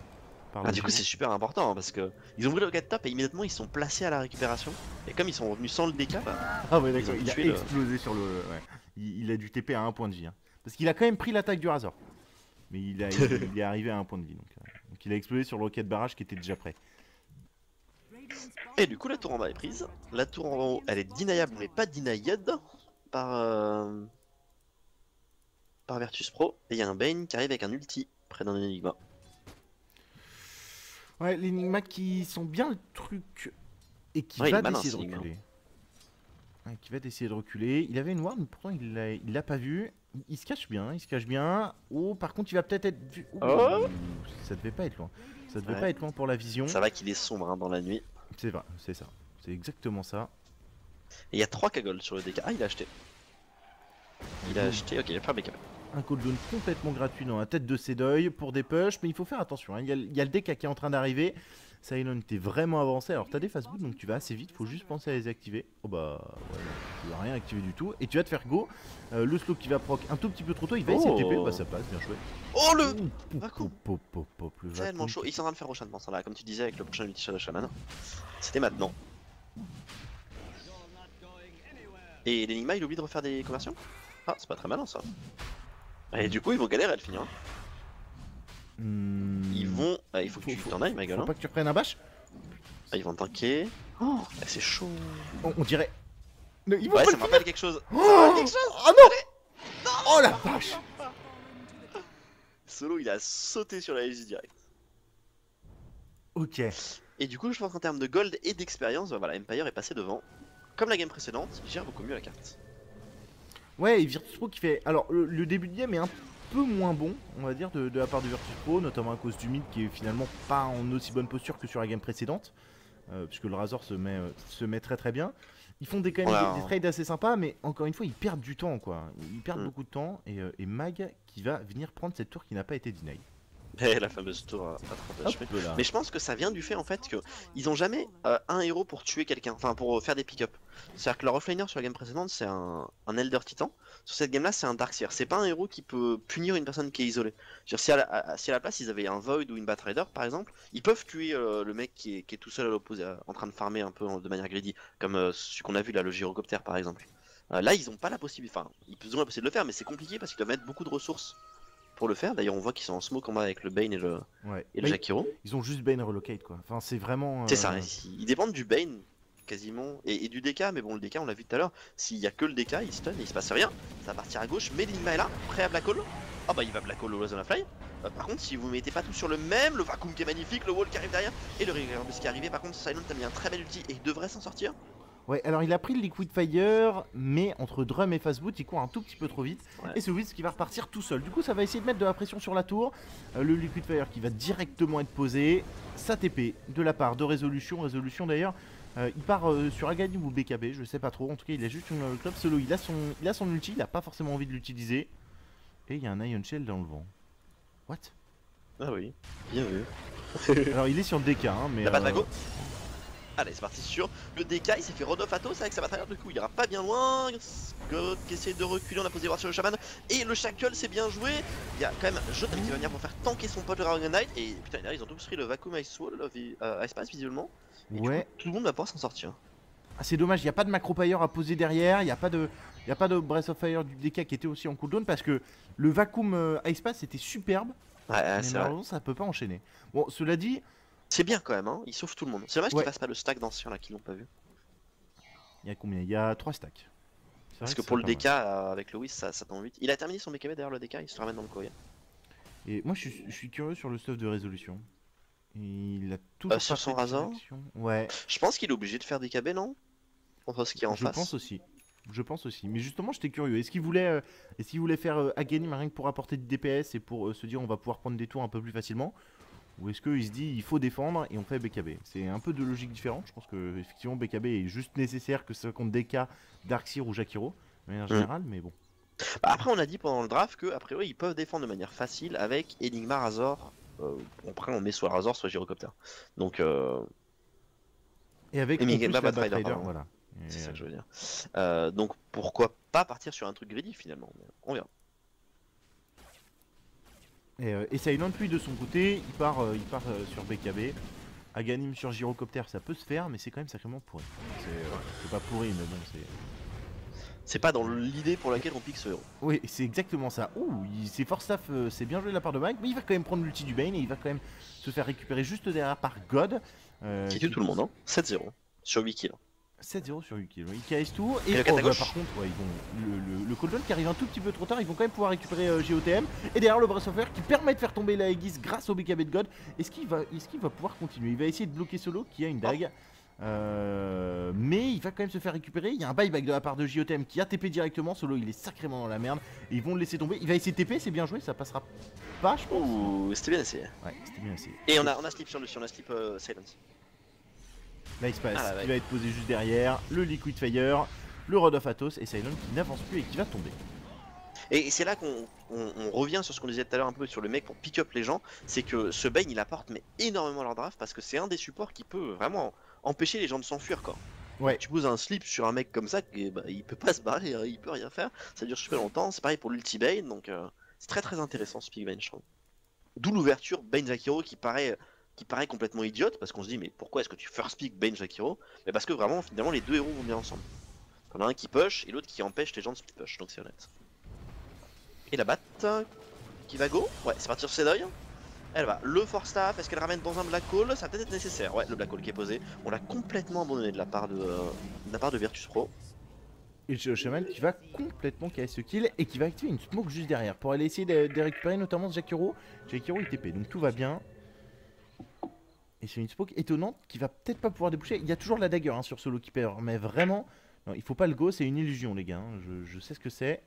par Ah, du coup, c'est super important hein, parce que ils ont ouvert le 4 top et immédiatement ils sont placés à la récupération. Et comme ils sont revenus sans le DK, bah, Ah ouais, d'accord, il a le- explosé sur le. Ouais. Il, il a dû TP à un point de vie. hein. Parce qu'il a quand même pris l'attaque du Razor. Mais il, a, il, il est arrivé à un point de vie. Donc, euh, donc il a explosé sur le rocket barrage qui était déjà prêt. Et du coup, la tour en bas est prise. La tour en haut, elle est deniable, mais pas denied par, euh, par Virtus Pro. Et il y a un Bane qui arrive avec un ulti près d'un Enigma. Ouais, les Enigma qui sont bien le truc. Et qui Ouais, va essayer de reculer. Ouais, qui va essayer de reculer. Il avait une ward, mais pourtant il l'a il l'a pas vu. Il, se cache bien, il se cache bien. Oh, par contre, il va peut-être être vu. Ouh, Oh ça devait pas être loin. Ça devait Ouais. pas être loin pour la vision. Ça va qu'il est sombre hein, dans la nuit. C'est vrai, c'est ça. C'est exactement ça. Et il y a 3 cagoles sur le DK. Ah, il a acheté. Il a acheté, ok, il a pas BKB. un cooldown complètement gratuit dans la tête de ses deuils pour des push, mais il faut faire attention. hein. Il y, a il y a le DK qui est en train d'arriver. Silent était vraiment avancé. Alors, t'as des fast boots, donc tu vas assez vite. Faut juste penser à les activer. Oh bah, ouais, tu vas rien activer du tout. Et tu vas te faire go. Euh, le slow qui va proc un tout petit peu trop tôt. Il va essayer de TP. Oh. Bah, ça passe, bien joué. Oh le pop, pop, pop, pop, le Tellement chaud. Ils sont en train de faire Roshan pendant ça là, comme tu disais avec le prochain ulti Shadow Shaman. C'était maintenant. Et l'Enigma il oublie de refaire des conversions? Ah, c'est pas très malin ça. Et du coup, ils vont galérer à le finir. hein. Hmm, Ils vont. Ah, il faut que tu t'en ailles, ma gueule. Faut hein. pas que tu reprennes un bash Ah, ils vont tanker. Oh, ah, c'est chaud. on, on dirait. Non, ils vont Ouais, pas ça me rappelle quelque chose. Oh, quelque chose. Ah non Oh la vache Solo, il a sauté sur la liste direct. Ok. Et du coup, je pense qu'en termes de gold et d'expérience, voilà, Empire est passé devant. Comme la game précédente, il gère beaucoup mieux la carte. Ouais, et Virtus Pro qui fait. Alors, le, le début de game est un peu moins bon, on va dire, de, de la part de Virtus Pro, notamment à cause du mid qui est finalement pas en aussi bonne posture que sur la game précédente, euh, puisque le Razor se met, euh, se met très très bien. Ils font des, quand même des, des trades assez sympas, mais encore une fois, ils perdent du temps, quoi. Ils perdent Mm. beaucoup de temps, et, euh, et Mag qui va venir prendre cette tour qui n'a pas été denied. Et la fameuse tour à, à 30 HP. Hop là. Mais je pense que ça vient du fait en fait que ils ont jamais euh, un héros pour tuer quelqu'un, enfin pour euh, faire des pick-up. C'est-à-dire que leur offlaner sur la game précédente c'est un, un Elder Titan. Sur cette game là c'est un Darkseer. C'est pas un héros qui peut punir une personne qui est isolée. Si, à la, à- si à la place ils avaient un Void ou une Bat Raider par exemple, ils peuvent tuer euh, le mec qui est, qui est tout seul à l'opposé, en train de farmer un peu en- de manière greedy, comme euh, celui qu'on a vu là, le gyrocoptère par exemple. Là ils ont pas la possibilité, enfin ils ont la possibilité de le faire, mais c'est compliqué parce qu'ils doivent mettre beaucoup de ressources pour le faire. D'ailleurs on voit qu'ils sont en smoke combat avec le Bane et le, Ouais. et le Jakiro. ils ont juste Bane relocate, quoi. Enfin, c'est vraiment. C'est ça, euh, ils dépendent du Bane quasiment et, et du DK, mais bon, le DK, on l'a vu tout à l'heure, s'il y a que le DK, il stun et il se passe rien, ça va partir à gauche, mais l'Enigma est là, prêt à Black Hole. Ah bah il va Black Hole au of Fly. Euh, par contre, si vous mettez pas tout sur le même, le vacuum qui est magnifique, le wall qui arrive derrière et le Reverb qui est arrivé, par contre, Silent a mis un très bel ulti et il devrait s'en sortir. Ouais, alors il a pris le Liquid Fire, mais entre Drum et Fastboot, il court un tout petit peu trop vite. Ouais. Et c'est Wiz qui va repartir tout seul. Du coup, ça va essayer de mettre de la pression sur la tour. Euh, le Liquid Fire qui va directement être posé. Sa TP de la part de Résolution. Résolution d'ailleurs, euh, il part euh, sur Aghanim ou BKB, je sais pas trop. En tout cas, il a juste une club solo. Il a son, il a son ulti, il a pas forcément envie de l'utiliser. Et il y a un Ion Shell dans le vent. What? Ah oui, bien vu. Alors il est sur le DK, hein, mais. La. Allez, c'est parti sur le DK. Il s'est fait run off Athos avec sa bataille. Du coup, il ira pas bien loin. God qui essaie de reculer. On a posé voir sur le chaman. Et le Shackle, c'est bien joué. Il y a quand même Jotam qui va venir pour faire tanker son pote le Dragon Knight. Et putain, derrière, ils ont tous pris le Vacuum Ice Wall, euh, Ice Pass. Et Ouais. coup, tout le monde va pouvoir s'en sortir. Ah, c'est dommage, il n'y a pas de macro fire à poser derrière, il n'y a pas de il a pas de Breath of Fire du DK qui était aussi en cooldown parce que le vacuum euh, Ice Pass était superbe, Ouais, mais c'est vrai. malheureusement ça peut pas enchaîner. Bon, cela dit, C'est bien quand même, hein. Il sauve tout le monde. C'est dommage Ouais. qu'ils fassent pas le stack d'anciens là qui l'ont pas vu. il y a combien? Il y a 3 stacks. Parce que pour le. DK euh, avec Lewis, ça, ça tombe vite. Il a terminé son BKB d'ailleurs, le DK. Il se ramène dans le courrier. Et moi je suis, je suis curieux sur le stuff de résolution. Il a toujours Euh, sur son Razor. Ouais, Je pense qu'il est obligé de faire des KB, non? Contre ce qui est en je face. pense aussi. Je pense aussi. Mais justement, j'étais curieux. Est-ce qu'il voulait, euh, est-ce qu'il voulait faire euh, rien que pour apporter du DPS et pour euh, se dire on va pouvoir prendre des tours un peu plus facilement? Ou est-ce qu'il se dit il faut défendre et on fait BKB C'est un peu de logique différente. Je pense que effectivement BKB est juste nécessaire que ce soit contre DK, Darkseer ou Jakiro, de manière Mm. générale, mais bon. Bah, après, on a dit pendant le draft que, a priori, ils peuvent défendre de manière facile avec Enigma, Razor euh, après on met soit Razor, soit Gyrocopter. Donc, euh, Et avec Et la Rider, Rider, voilà. c'est ça euh, que je veux dire. Euh, donc pourquoi pas partir sur un truc greedy finalement On verra. Et, euh, et Silent, lui, de son côté, il part, euh, il part euh, sur BKB. Aganim sur Gyrocopter, ça peut se faire, mais c'est quand même sacrément pourri. C'est euh, c'est pas pourri, mais bon, c'est. C'est pas dans l'idée pour laquelle on pique ce héros. Oui, c'est exactement ça. Ouh, c'est fort staff, c'est bien joué de la part de Mike, mais il va quand même prendre l'ulti du Bane et il va quand même se faire récupérer juste derrière par God. Qui tue tout le monde, hein 7-0 sur 8 kills. 7-0 sur 8 kills. Il KS tout. Et, Et le oh, à bah, gauche. par contre, ouais, ils vont, le, le, Zone qui arrive un tout petit peu trop tard, ils vont quand même pouvoir récupérer euh, GOTM. Et derrière le Breath of Fire qui permet de faire tomber la Aegis grâce au BKB de God. Est-ce qu'il va, est qu'il va pouvoir continuer? Il va essayer de bloquer Solo qui a une dague. Euh, mais il va quand même se faire récupérer. Il y a un buyback de la part de JOTM qui a TP directement. Solo il est sacrément dans la merde. Et ils vont le laisser tomber. Il va essayer de TP, c'est bien joué, ça passera pas, je pense. Ouh, c'était bien essayé. Ouais, c'était bien essayé. Et on a, on a slip sur le on a slip euh, silence. Là il se passe, Ah, il va être posé juste derrière. Le Liquid Fire, le Rod of Athos et Silent qui n'avance plus et qui va tomber. Et c'est là qu'on on- on revient sur ce qu'on disait tout à l'heure un peu sur le mec pour pick up les gens, c'est que ce Bane il apporte mais énormément leur draft parce que c'est un des supports qui peut vraiment empêcher les gens de s'enfuir quoi. Ouais. Tu poses un slip sur un mec comme ça, et bah, il peut pas se barrer, hein, il peut rien faire, ça dure super longtemps, c'est pareil pour l'ulti Bane, donc euh, c'est très très intéressant ce pick Bane je trouve. D'où l'ouverture Bane Jakiro qui paraît, qui paraît complètement idiote parce qu'on se dit mais pourquoi est-ce que tu first pick Bane Jakiro Mais parce que vraiment finalement les deux héros vont bien ensemble. T'en as un qui push et l'autre qui empêche les gens de split push, donc c'est honnête. Et la batte qui va go Ouais, c'est parti sur ses deuils. Elle va. Le force staff, est-ce qu'elle ramène dans un black hole Ça va peut-être être nécessaire. Ouais, le black hole qui est posé. On l'a complètement abandonné de la part de, euh, la part de Virtus Pro. Et le Shaman qui va complètement KS ce kill et qui va activer une smoke juste derrière pour aller essayer de, de récupérer notamment Jakiro. Jakiro il TP donc tout va bien. Et c'est une smoke étonnante qui va peut-être pas pouvoir déboucher. Il y a toujours la dagger hein, sur Solo qui mais vraiment. Non, il faut pas le go, c'est une illusion les gars. hein. Je, je sais ce que c'est.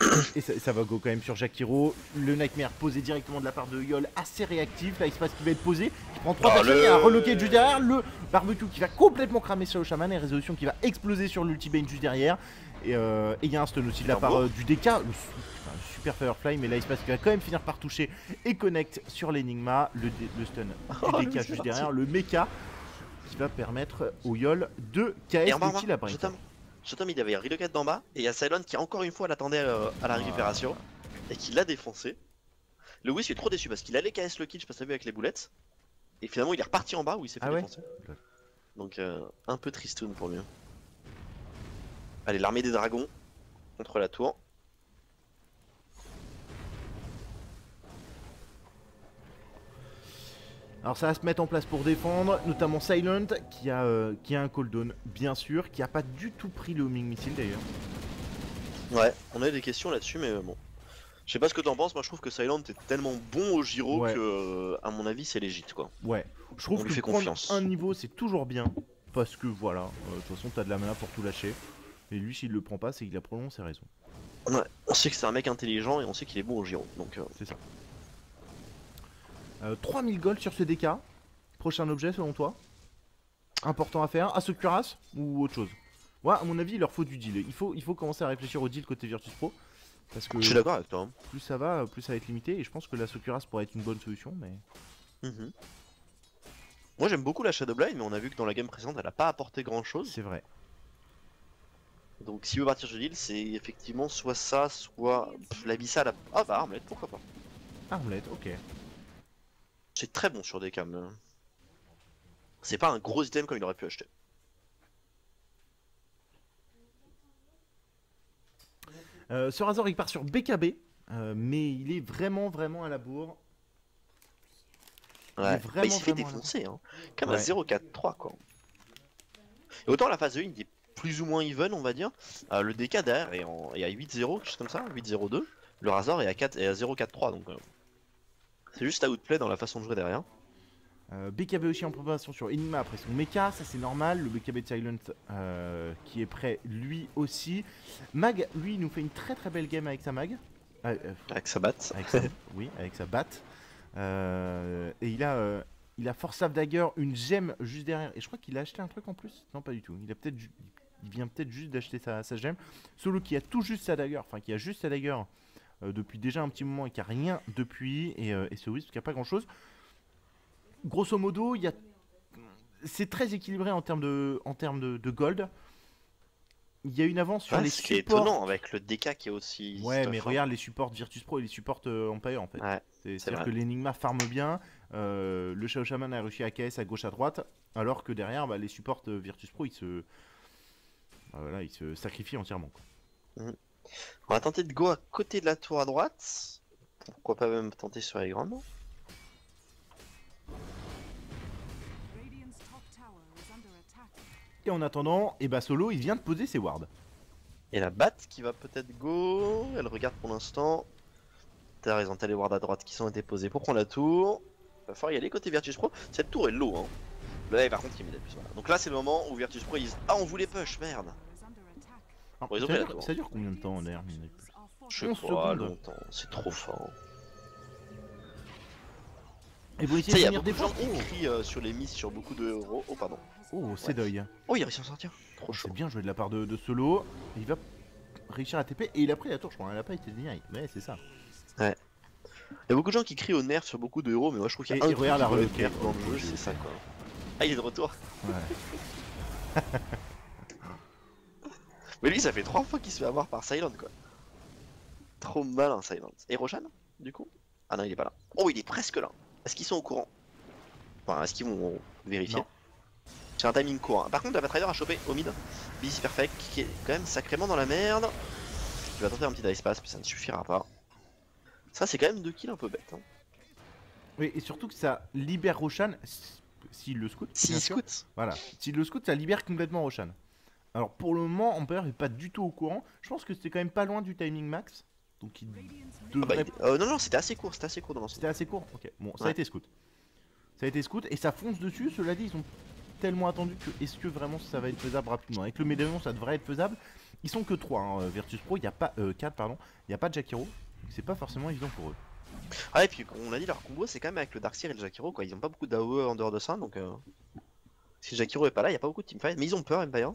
Et ça, ça va go quand même sur Jakiro. Le Nightmare posé directement de la part de Yol, assez réactif. Là, il se passe qui va être posé. Qui prend 3 Oh, personnes. le- a un reloqué juste derrière. Le barbecue qui va complètement cramer sur le chaman. Et résolution qui va exploser sur l'ulti Bane juste derrière. Et euh, et il y a un stun aussi de la part euh, du DK. Super Firefly. Mais là, il se passe qui va quand même finir par toucher et connect sur l'Enigma. Le, le stun Oh, du juste parti. derrière. Le mecha qui va permettre au Yol de KS bas, la break. Shotom. Il avait reloquet d'en bas. Et il y a Cylon qui, encore une fois, l'attendait euh, à la récupération. Et qui l'a défoncé. Le Whis est trop déçu parce qu'il allait KS le kill, je sais pas si t'as vu avec les boulettes. Et finalement, il est reparti en bas où il s'est fait Ah ouais défoncer. Donc, euh, un peu tristoun pour lui. Allez, l'armée des dragons contre la tour. Alors ça va se mettre en place pour défendre, notamment Silent qui a, euh, qui a un cooldown bien sûr, qui a pas du tout pris le homing missile d'ailleurs. Ouais, on a eu des questions là-dessus, mais bon. Je sais pas ce que t'en penses, moi je trouve que Silent est tellement bon au Giro Ouais. que, euh, à mon avis, c'est légit quoi. Ouais, je trouve On lui que fait prendre confiance. un niveau c'est toujours bien, parce que voilà, euh, de toute façon t'as de la mana pour tout lâcher. Et lui s'il le prend pas c'est qu'il a probablement ses raisons. Ouais, on sait que c'est un mec intelligent et on sait qu'il est bon au Giro, donc euh, C'est ça. Euh, 3000 gold sur ce DK. Prochain objet selon toi? Important à faire Asukuras ou autre chose? Ouais, à mon avis, il leur faut du deal. Il faut, il faut commencer à réfléchir au deal côté Virtus Pro. Parce que je suis d'accord avec toi. hein. plus ça va, plus ça va être limité. Et je pense que la Sokuras pourrait être une bonne solution. Mais Mhm. Moi j'aime beaucoup la Shadowblind, mais on a vu que dans la game précédente elle a pas apporté grand chose. c'est vrai. Donc si veut partir sur l'île, c'est effectivement soit ça, soit l'abyssal. à- Ah bah Armlet, pourquoi pas. Armlet, ok. C'est très bon sur des cams. euh. C'est pas un gros item comme il aurait pu acheter. Euh, ce Razor il part sur BKB. euh, mais il est vraiment, vraiment à la bourre. Il Ouais. vraiment, Bah, il s'est fait vraiment à la- défoncer, hein. Ouais. à 0-4-3 quoi. Et autant la phase 1 il est plus ou moins even, on va dire. Euh, le DK derrière est, en... est à 8-0, quelque chose comme ça, 8-0-2. Le Razor est à, 4... est à 0-4-3, donc euh, c'est juste à outplay dans la façon de jouer derrière. Euh, BKB aussi en préparation sur Enigma après son mecha, ça c'est normal. Le BKB de Silent euh, qui est prêt lui aussi. Mag, lui, il nous fait une très très belle game avec sa mag. Ah, euh, Avec sa batte. avec sa, oui, avec sa batte. Euh, et il a, euh, il a Force of Dagger, une gemme juste derrière. Et je crois qu'il a acheté un truc en plus. Non, pas du tout. Il a peut-être, il vient peut-être juste d'acheter sa, sa gemme. Solo qui a tout juste sa dagger, enfin qui a juste sa dagger euh, depuis déjà un petit moment et qui a rien depuis. Et, euh, et ce Wisp qui a pas grand chose. Grosso modo, il y a. C'est très équilibré en termes de, en termes de, de gold. Il y a une avance sur Ouais, les ce qui est supports. étonnant avec le DK qui est aussi. Ouais, mais hein. regarde les supports Virtus Pro et les supports euh, Empire en fait. Ouais, C'est-à-dire que l'Enigma farme bien, euh, le Shao Shaman a réussi à KS à gauche à droite, alors que derrière, bah, les supports euh, Virtus Pro ils se. bah, voilà, ils se sacrifient entièrement. quoi. On va tenter de go à côté de la tour à droite. Pourquoi pas même tenter sur les grandes. Et en attendant, et bah Solo il vient de poser ses wards. Et la batte qui va peut-être go. Elle regarde pour l'instant. T'as raison, t'as les wards à droite qui sont été posés pour prendre la tour. Va falloir y aller côté Virtus Pro. Cette tour est low. Hein. Là, par contre, il met la plus. Voilà. Donc là, c'est le moment où Virtus Pro ils disent Ah, on voulait push, merde. Bon, ils ont ça, dure, tour. ça dure combien de temps en air mine Are Je sais 11 pas, longtemps. C'est trop fort. Et vous essayez de il y a venir beaucoup de gens qui crient euh, sur les miss sur beaucoup de héros. Oh, pardon. Oh, c'est deuil. Oh, il a réussi à s'en sortir. Trop chaud. C'est bien joué de la part de, de Solo. Il va réussir à TP et il a pris la tour, je crois. Il a pas été deny. Ouais, c'est ça. Il y a beaucoup de gens qui crient au nerf sur beaucoup de héros, mais moi je trouve qu'il y a Et- un regarde qui la nerf dans le jeu, c'est ça quoi. Ah, il est de retour. Ouais. Mais lui, ça fait trois fois qu'il se fait avoir par Silent quoi. Trop malin Silent. Et Roshan, du coup? Ah non, il est pas là. Oh, il est presque là. Est-ce qu'ils sont au courant? Enfin, est-ce qu'ils vont vérifier? C'est un timing court. hein. Par contre, la Rider a chopé au mid. Busy Perfect qui est quand même sacrément dans la merde. Il va tenter un petit dice pass, mais ça ne suffira pas. Ça, c'est quand même deux kills un peu bêtes. Hein. Oui, et surtout que ça libère Roshan s'il le scout. Si bien il sûr. scout. Voilà, s'il le scout, ça libère complètement Roshan. Alors pour le moment, Empire est pas du tout au courant. Je pense que c'était quand même pas loin du timing max. Donc il Ah bah, euh, non, non, c'était assez court, c'était assez court dans l'ensemble. C'était assez court Ok, bon, ça a été scout. Ça a été scout et ça fonce dessus. Cela dit, ils ont tellement attendu que est-ce que vraiment ça va être faisable rapidement? Avec le médaillon, ça devrait être faisable. Ils sont que 3, Virtus Pro, il n'y a pas. 4, pardon. Il n'y a pas de Jakiro. C'est pas forcément évident pour eux. Ah, et puis on l'a dit, leur combo c'est quand même avec le Darkseer et le Jakiro quoi. Ils ont pas beaucoup d'AOE en dehors de ça donc. Euh... Si Jakiro est pas là, il y a pas beaucoup de teamfight, mais ils ont peur, Empire.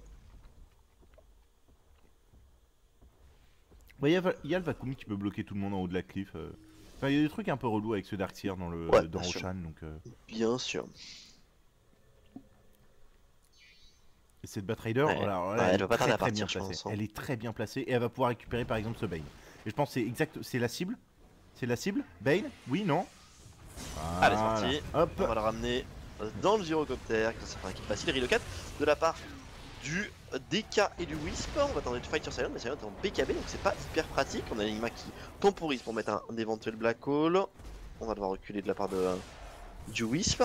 Bah, Il y, a y le Vakumi qui peut bloquer tout le monde en haut de la cliff. euh. Enfin, il y a des trucs un peu relous avec ce Darkseer dans, le, Ouais, dans. Roshan. Donc, euh, Bien sûr. et cette Batrider, Ouais. voilà, alors là, Ouais, elle elle, va est pas très, à partir, je placée. pense, hein. Elle est très bien placée et elle va pouvoir récupérer par exemple ce Bane. Et je pense que c'est exact, c'est la cible? C'est la cible? Bane? Oui, non? Allez, Voilà. c'est parti. Hop On va le ramener dans le gyrocoptère, ça sera un kill facile. Reload 4 de la part du DK et du Wisp. On va tenter de fight sur Silent, mais Silent est en BKB donc c'est pas hyper pratique. On a l'Enigma qui temporise pour mettre un, un éventuel Black Hole. On va devoir reculer de la part de, euh, du Wisp.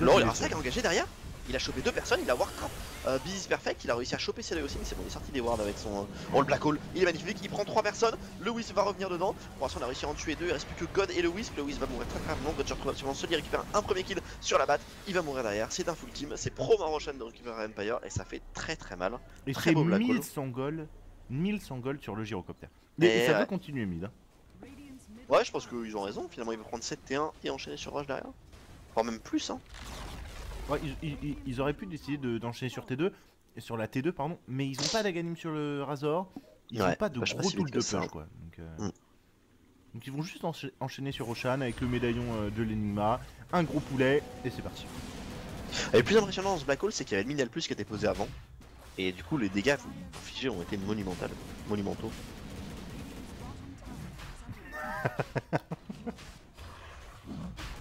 Non, il y a un engagé derrière. Il a chopé deux personnes, il a Ward Trap. Euh, Business Perfect, il a réussi à choper aussi, mais c'est bon, il est sorti des wards avec son. euh, Oh, le Black Hole, il est magnifique, il prend trois personnes. Le Wisp va revenir dedans. Pour l'instant, on a réussi à en tuer deux. Il reste plus que God et le Wisp. Le Wisp va mourir très très rapidement. God se retrouve absolument seul. Il récupère un premier kill sur la batte. Il va mourir derrière. C'est un full team. C'est pro Marochan de récupérer Empire et ça fait très très mal. Et Très c'est beau Black Hole. 1100 gold, 1100 gold sur le gyrocoptère. Mais Et ça ouais. va continuer mid. hein. Ouais, je pense qu'ils ont raison. Finalement, il va prendre 7 T1 et enchaîner sur Rush derrière. Enfin, même plus, hein. Ouais, ils, ils- ils- ils auraient pu décider de- d'enchaîner sur T2, sur la T2 pardon, mais ils ont pas d'Aganim sur le Razor, ils Ouais, ont pas de bah, gros si tools de push quoi. Donc, euh, Mm. donc ils vont juste encha- enchaîner sur Roshan avec le médaillon euh, de l'Enigma, un gros poulet et c'est parti. Et le plus impressionnant dans ce Black Hole, c'est qu'il y avait le Minel Plus qui était posé avant. Et du coup, les dégâts infligés ont été monumentaux. monumentaux.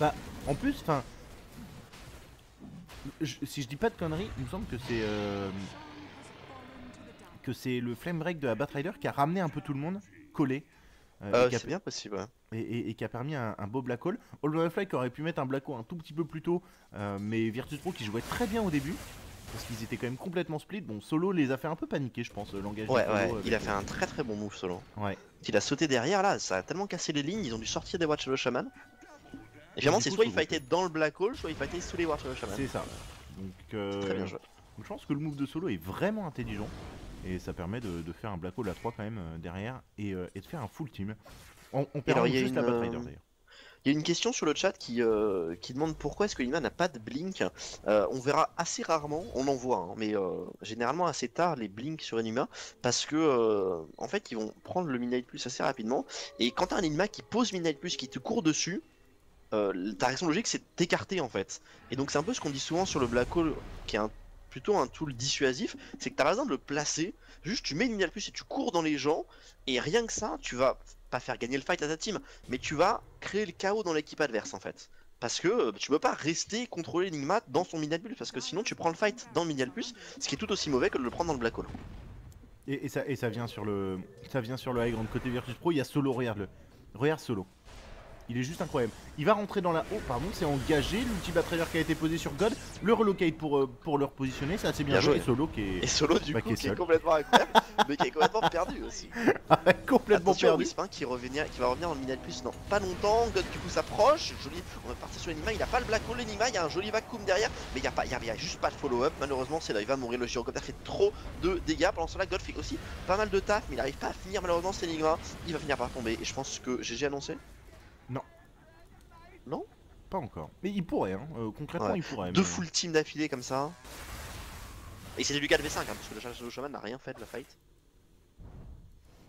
Bah en plus, enfin, si je dis pas de conneries, il me semble que c'est euh, que c'est le flame break de la Batrider qui a ramené un peu tout le monde collé. euh, Euh, et qui a c'est bien possible, ouais. et, et- et qui a permis un, un beau black hole. All Fly qui aurait pu mettre un black hole un tout petit peu plus tôt, euh, mais Virtus Pro qui jouait très bien au début, parce qu'ils étaient quand même complètement split. Bon, Solo les a fait un peu paniquer, je pense, euh, l'engagement. Ouais, il a fait un très très bon move solo. Ouais. Il a sauté derrière là, ça a tellement cassé les lignes, ils ont dû sortir des Watch Shadow Shaman. Finalement, du c'est soit il fightait dans le Black Hole, soit il fightait sous les Shadow Shaman. C'est ça. Donc, euh, Très bien joué. donc je pense que le move de Solo est vraiment intelligent. Et ça permet de, de faire un black hole à 3 quand même euh, derrière et, euh, et de faire un full team. On, on perd alors, il y a juste une, la Batrider euh, d'ailleurs. Il y a une question sur le chat qui, euh, qui demande pourquoi est-ce que Lima n'a pas de blink. Euh, on verra assez rarement, on en voit, hein, mais euh, généralement assez tard les blinks sur Enigma parce que en fait ils vont prendre le Midnight Plus assez rapidement et quand t'as un Enigma qui pose Midnight Plus qui te court dessus, euh, ta logique c'est de t'écarter en fait. Et donc c'est un peu ce qu'on dit souvent sur le Black Hole qui est plutôt un tool dissuasif, c'est que t'as besoin de le placer, juste tu mets le Midnight Plus et tu cours dans les gens et rien que ça tu vas pas faire gagner le fight à ta team, mais tu vas créer le chaos dans l'équipe adverse en fait. Parce que euh, tu peux pas rester contrôler Enigma dans son Plus, parce que sinon tu prends le fight dans le Plus, ce qui est tout aussi mauvais que de le prendre dans le Black Hole. Et, et ça, et ça vient sur le, ça vient sur le high ground côté Virtus Pro. Il y a Solo, regarde-le, regarde Solo. Il est juste incroyable. Il va rentrer dans la. Oh, pardon, c'est engagé. L'ulti trailer qui a été posé sur God. Le relocate pour, euh, pour le repositionner. C'est assez bien, Bien joué. joué. Et Solo qui est Et Solo du Bah, coup qui est qui est seul. complètement incroyable, mais qui est complètement perdu aussi. complètement Attention perdu. Wisp hein, qui, revenir, qui va revenir dans le Midnight Plus dans pas longtemps. God du coup s'approche. Joli. On va partir sur l'Enigma. Il a pas le Black Hole l'Enigma. Il y a un joli vacuum derrière. Mais il y a, pas, il y a, il y a juste pas de follow-up. Malheureusement, c'est là. Il va mourir. Le gyrocoptère fait trop de dégâts. Pendant ce temps-là, God fait aussi pas mal de taf. Mais il n'arrive pas à finir malheureusement cet Enigma. Il va finir par tomber. Et je pense que GG annoncé. Pas encore. Mais il pourrait, hein. euh, concrètement, Ouais. il pourrait. Deux mais- full team d'affilée comme ça. Et c'est du 4v5 hein, parce que le Shadow Shaman n'a rien fait de la fight.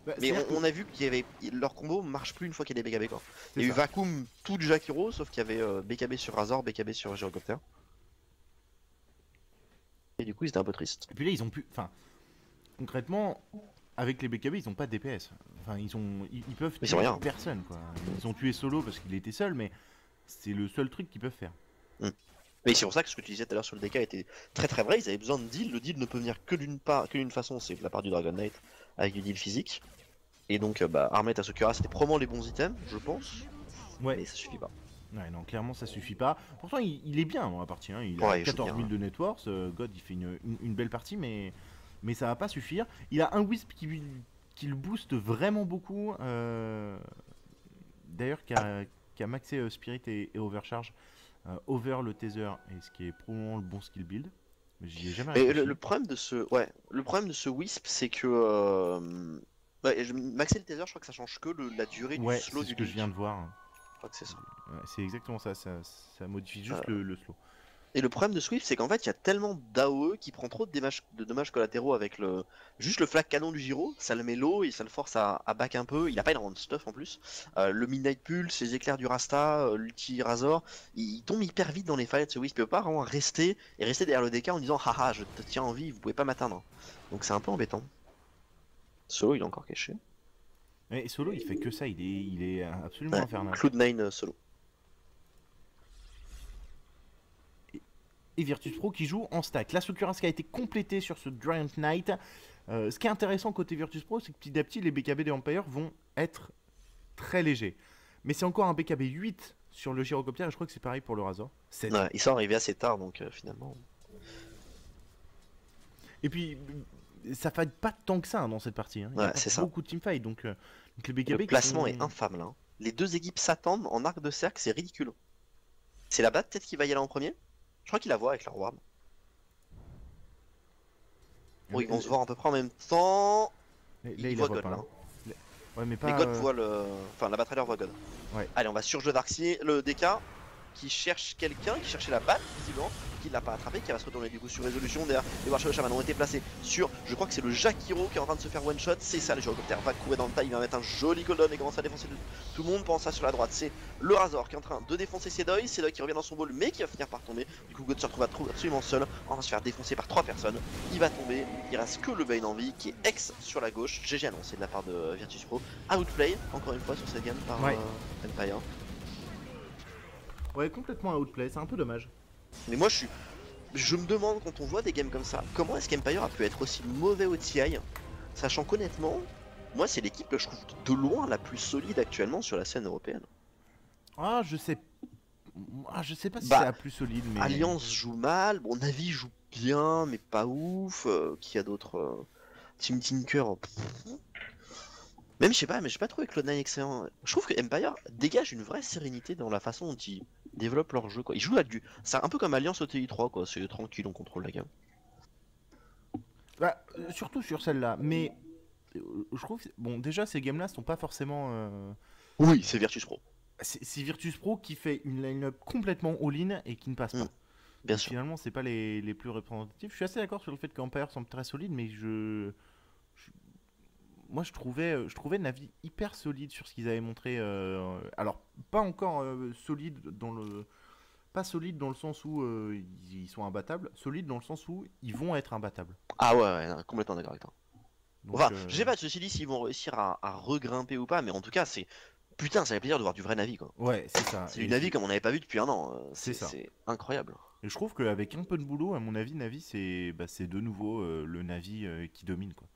Bah, Mais on, on a vu qu'il y avait leur combo marche plus une fois qu'il y a des BKB quoi. Il y a eu. Vacuum tout du Jakiro sauf qu'il y avait euh, BKB sur Razor, BKB sur Gyrocopter. Et du coup ils étaient un peu tristes. Et puis là, ils ont pu. Enfin, concrètement, avec les BKB, ils ont pas de DPS. Enfin, ils ont, ils, ils peuvent tuer rien. personne, quoi. Ils ont tué Solo parce qu'il était seul, mais c'est le seul truc qu'ils peuvent faire. Mais c'est pour ça que ce que tu disais tout à l'heure sur le DK était très très vrai, ils avaient besoin de deal, le deal ne peut venir que d'une part, que d'une façon, c'est la part du Dragon Knight avec du deal physique. Et donc euh, bah Armet à Sakura c'était probablement les bons items, je pense, Ouais. mais ça suffit pas. Ouais, non, clairement, ça suffit pas. Pourtant, il, il est bien dans la partie. Hein. Il a Ouais, il joue 14 000 bien, de net worth. euh, God, il fait une, une- une belle partie, mais, mais ça va pas suffire. Il a un Wisp qui, lui- qui le booste vraiment beaucoup. euh, D'ailleurs, qui a, qui a maxé euh, Spirit et, et Overcharge. euh, over le Taser, et ce qui est probablement le bon skill build. Mais j'y ai jamais Mais le, problème de ce, ouais, le problème de ce Wisp, c'est que euh... ouais, je- Maxer le Taser, je crois que ça change que le- la durée Ouais, du slow c'est ce du que je viens de voir. Je crois que c'est ça. Ouais, c'est exactement ça, ça, ça modifie juste le, le slow. Et le problème de Swift, c'est qu'en fait, il y a tellement d'AOE qui prend trop de dommages, de dommages collatéraux avec le juste le flag canon du Giro, ça le met low et ça le force à, à back un peu. Il a pas énormément de stuff en plus. Euh, le Midnight Pulse, les éclairs du Rasta, euh, l'ulti Razor, il, il tombe hyper vite dans les fights. Ce Wisp peut pas vraiment rester et rester derrière le DK en disant haha, je te tiens en vie, vous pouvez pas m'atteindre. Donc c'est un peu embêtant. Solo, il est encore caché. Et Solo, il fait que ça, il est, il est absolument Ouais, infernal. Cloud9 euh, solo. Et Virtus Pro qui joue en stack. La Succuras qui a été complétée sur ce Giant Knight. Euh, ce qui est intéressant côté Virtus Pro, c'est que petit à petit, les BKB des Empire vont être très légers. Mais c'est encore un BKB 8 sur le gyrocoptère, et je crois que c'est pareil pour le Razor. 7. Ouais, ils sont arrivés assez tard donc euh, finalement. Et puis, ça fait pas tant que ça hein, dans cette partie. hein. Il y a Ouais, pas c'est ça. beaucoup de teamfight, donc, euh, donc les BKB Le placement sont- est infâme là. hein. Les deux équipes s'attendent en arc de cercle, c'est ridicule. C'est la batte peut-être qui va y aller en premier Je crois qu'il la voit avec leur ward. Bon, ils vont se voir à peu près en même temps. Là, il voit God pas. là. hein. Ouais, mais. God euh, voit le. Enfin, la batterie voit God. Ouais. Allez, on va surjouer Darkseid, le DK qui cherche quelqu'un, qui cherchait la batte, visiblement, qui l'a pas attrapé, qui va se retourner du coup sur résolution. Derrière, les Warship Shaman ont été placés sur, je crois que c'est le Jakiro qui est en train de se faire one shot. C'est ça, le gyrocoptère va courir dans le tas, il va mettre un joli cooldown et commencer à défoncer tout le monde. Pense ça sur la droite, c'est le Razor qui est en train de défoncer Sedoy. Sedoy qui revient dans son ball, mais qui va finir par tomber. Du coup, God se retrouve absolument seul, en train de se faire défoncer par trois personnes. Il va tomber, il reste que le Bane en vie qui est ex sur la gauche. GG annoncé de la part de Virtus Pro. Outplay, encore une fois sur cette game par Ouais. euh, Empire. Ouais, complètement outplay, c'est un peu dommage. Mais moi je suis. Je me demande quand on voit des games comme ça, comment est-ce qu'Empire a pu être aussi mauvais au TI Sachant qu'honnêtement, moi c'est l'équipe que je trouve de loin la plus solide actuellement sur la scène européenne. Ah, je sais. Ah, je sais pas si Bah, c'est la plus solide, mais. Alliance joue mal, bon Navi joue bien, mais pas ouf. euh, qui a d'autres euh, Team Tinker. pff. Même je sais pas, mais je sais pas trop avec Cloud9 excellent. Je trouve que Empire dégage une vraie sérénité dans la façon dont ils développent leur jeu. Quoi. Ils jouent avec du. C'est un peu comme Alliance au TI3, quoi. C'est tranquille, on contrôle la gamme. Bah, surtout sur celle-là, mais. euh, Je trouve. Bon, déjà, ces games-là sont pas forcément. euh, Oui, c'est Virtus Pro. c'est Virtus Pro qui fait une line-up complètement all-in et qui ne passe pas. Mm. Bien sûr. Finalement, c'est pas les, les plus représentatifs. Je suis assez d'accord sur le fait qu'Empire semble très solide, mais je- moi je trouvais, je trouvais Navi hyper solide sur ce qu'ils avaient montré. euh, alors pas encore euh, solide dans le, pas solide dans le sens où euh, ils, sont imbattables, solide dans le sens où ils vont être imbattables. Ah ouais, ouais, non, complètement d'accord avec toi. Donc, Enfin, euh, je sais pas, ceci dit, s'ils vont réussir à, à regrimper ou pas, mais en tout cas, c'est. Putain, ça fait plaisir de voir du vrai Navi, quoi. Ouais, c'est ça. C'est du Navi comme on n'avait pas vu depuis un an. euh, C'est ça. c'est incroyable. Et je trouve qu'avec un peu de boulot, à mon avis, Navi, c'est bah, c'est de nouveau euh, le Navi euh, qui domine. Quoi.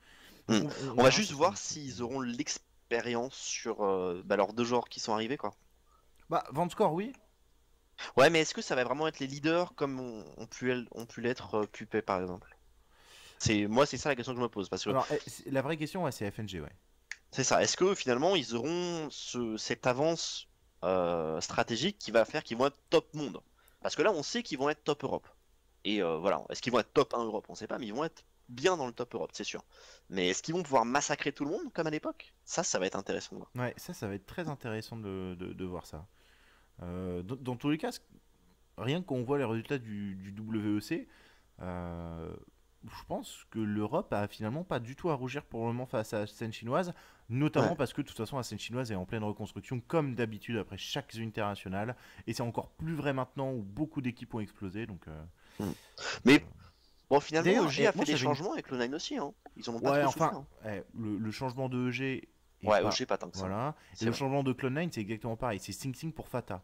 Hmm. On va juste voir s'ils auront l'expérience sur euh, bah, leurs deux joueurs qui sont arrivés, quoi. Bah, Vanscore, oui. Ouais, mais est-ce que ça va vraiment être les leaders comme on, on pu, el- on pu l'être euh, par exemple? C'est Moi, c'est ça la question que je me pose. Parce que Alors, eh, la vraie question, ouais, c'est FNG, ouais. c'est ça. Est-ce que finalement, ils auront ce- cette avance euh, stratégique qui va faire qu'ils vont être top monde? Parce que là, on sait qu'ils vont être top Europe. Et euh, voilà, est-ce qu'ils vont être top 1 Europe? On sait pas, mais ils vont être bien dans le top Europe, c'est sûr. Mais est-ce qu'ils vont pouvoir massacrer tout le monde comme à l'époque? Ça, ça va être intéressant. de voir. Ouais, ça, ça va être très intéressant de, de- de voir ça. Euh, dans, dans tous les cas, rien qu'on voit les résultats du, du WEC, euh, je pense que l'Europe a finalement pas du tout à rougir pour le moment face à la scène chinoise, notamment Ouais. parce que de toute façon la scène chinoise est en pleine reconstruction comme d'habitude après chaque internationale, et c'est encore plus vrai maintenant où beaucoup d'équipes ont explosé. Donc, euh, Mais bon, finalement, OG eh, a fait des changements avec le 9 aussi. Hein. Ils en ont pas ouais, enfin, hein. eh, le, le changement de EG. Ouais, pas- OG pas tant que ça. Voilà. Et le vrai. changement de Clone9, c'est exactement pareil. C'est Sing Sing pour Fata.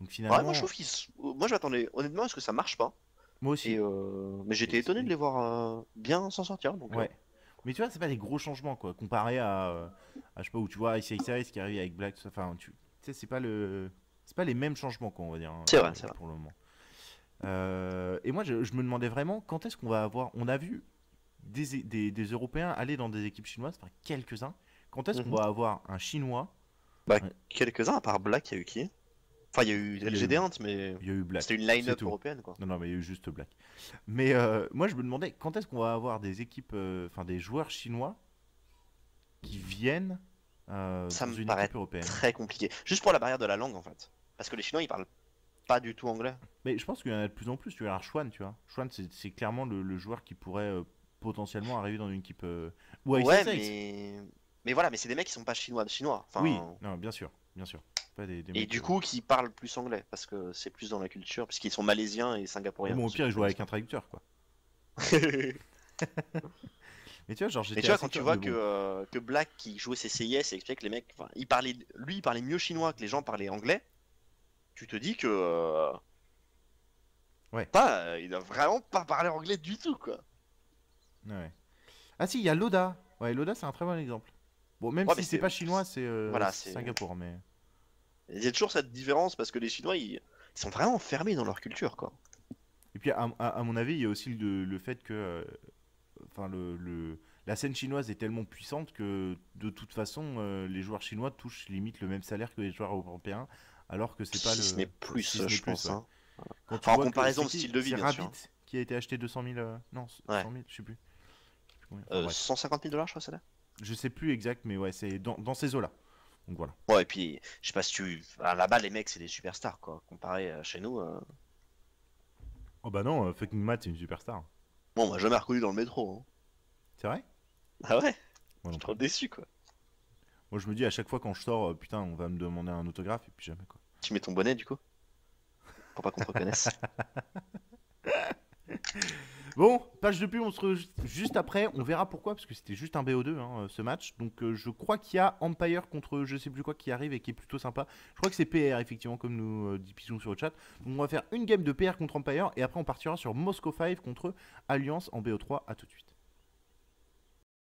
Donc Ouais, finalement, moi je trouve qu'ils. Moi je m'attendais honnêtement à ce que ça marche pas? moi aussi. Et euh, Mais j'étais étonné de les voir euh, bien s'en sortir. Donc, euh, Ouais. Mais tu vois, c'est pas des gros changements quoi. Comparé à, à, je sais pas où tu vois qui arrive avec Black. Enfin, tu sais, c'est pas le, c'est pas les mêmes changements quoi, on va dire. hein, C'est vrai, c'est vrai. Pour le moment. Euh, et moi, je, je me demandais vraiment quand est-ce qu'on va avoir. On a vu des, des, des Européens aller dans des équipes chinoises, enfin quelques-uns. Quand est-ce qu'on Mhm. va avoir un Chinois Quelques-uns, à part Black, il y a eu qui? Enfin, il y a eu LGD Hunt, mais Il y a eu Black. c'était une line-up européenne quoi. Non, non, mais il y a eu juste Black. Mais euh, moi, je me demandais quand est-ce qu'on va avoir des équipes, euh, enfin des joueurs chinois qui viennent euh, Ça dans me une paraît équipe européenne? Très compliqué. Juste pour la barrière de la langue en fait. Parce que les Chinois ils parlent pas du tout anglais. Mais je pense qu'il y en a de plus en plus. Tu vois, alors Schwan, tu vois. Schwan, c'est clairement le, le joueur qui pourrait euh, potentiellement arriver dans une équipe. euh, ouais, mais. Mais voilà, mais c'est des mecs qui sont pas chinois, chinois. Enfin, Oui, non, bien sûr, bien sûr. Pas des, des Et mecs, du euh, coup, qui parlent plus anglais, parce que c'est plus dans la culture, puisqu'ils sont malaisiens et singapouriens. Bon, au pire, ils jouent avec un traducteur, quoi. Mais tu vois, genre, Mais tu vois, quand tu vois que, euh, que Black qui jouait ses CIS et expliquait que les mecs, enfin, il parlait, lui il parlait mieux chinois que les gens parlaient anglais, tu te dis que. euh, Ouais. Pas, euh, il a vraiment pas parlé anglais du tout quoi. Ouais. Ah si, il y a Loda. Ouais, Loda, c'est un très bon exemple. Bon, même Ouais, si c'est pas chinois, c'est euh, Voilà, c'est Singapour, mais. Il y a toujours cette différence parce que les Chinois ils, ils sont vraiment fermés dans leur culture quoi. Et puis, à, à- à mon avis, il y a aussi le, le fait que. euh, Enfin, le, le- la scène chinoise est tellement puissante que de toute façon, euh, les joueurs chinois touchent limite le même salaire que les joueurs européens, alors que c'est pas Si le. ce n'est plus, si je plus, pense. ouais. hein. Quand tu Enfin, en vois comparaison style de vie, bien sûr. Rabbit qui a été acheté 200 000. euh, Non, 100 Ouais. 000, je sais plus. Je sais plus combien. Enfin, Euh, bref. 150 000 dollars, je crois, ça là. Je sais plus exact, mais ouais, c'est dans, dans ces eaux-là. Donc voilà. Ouais, et puis, je sais pas si tu. Là-bas, les mecs, c'est des superstars quoi. Comparé à chez nous. euh, Oh bah non, euh, fucking Matt, c'est une superstar. Bon, on m'a jamais reconnu dans le métro. hein. C'est vrai? Ah ouais? Moi Je suis trop déçu quoi. Moi je me dis à chaque fois quand je sors, euh, putain, on va me demander un autographe et puis jamais quoi. Tu mets ton bonnet du coup? Pour pas qu'on te reconnaisse. Bon, page de pub, on se retrouve juste après. On verra pourquoi, parce que c'était juste un BO2 hein, euh, ce match. Donc euh, je crois qu'il y a Empire contre je sais plus quoi qui arrive et qui est plutôt sympa. Je crois que c'est PR effectivement, comme nous euh, dit sur le chat. Donc on va faire une game de PR contre Empire et après on partira sur Moscow 5 contre Alliance en BO3. À tout de suite.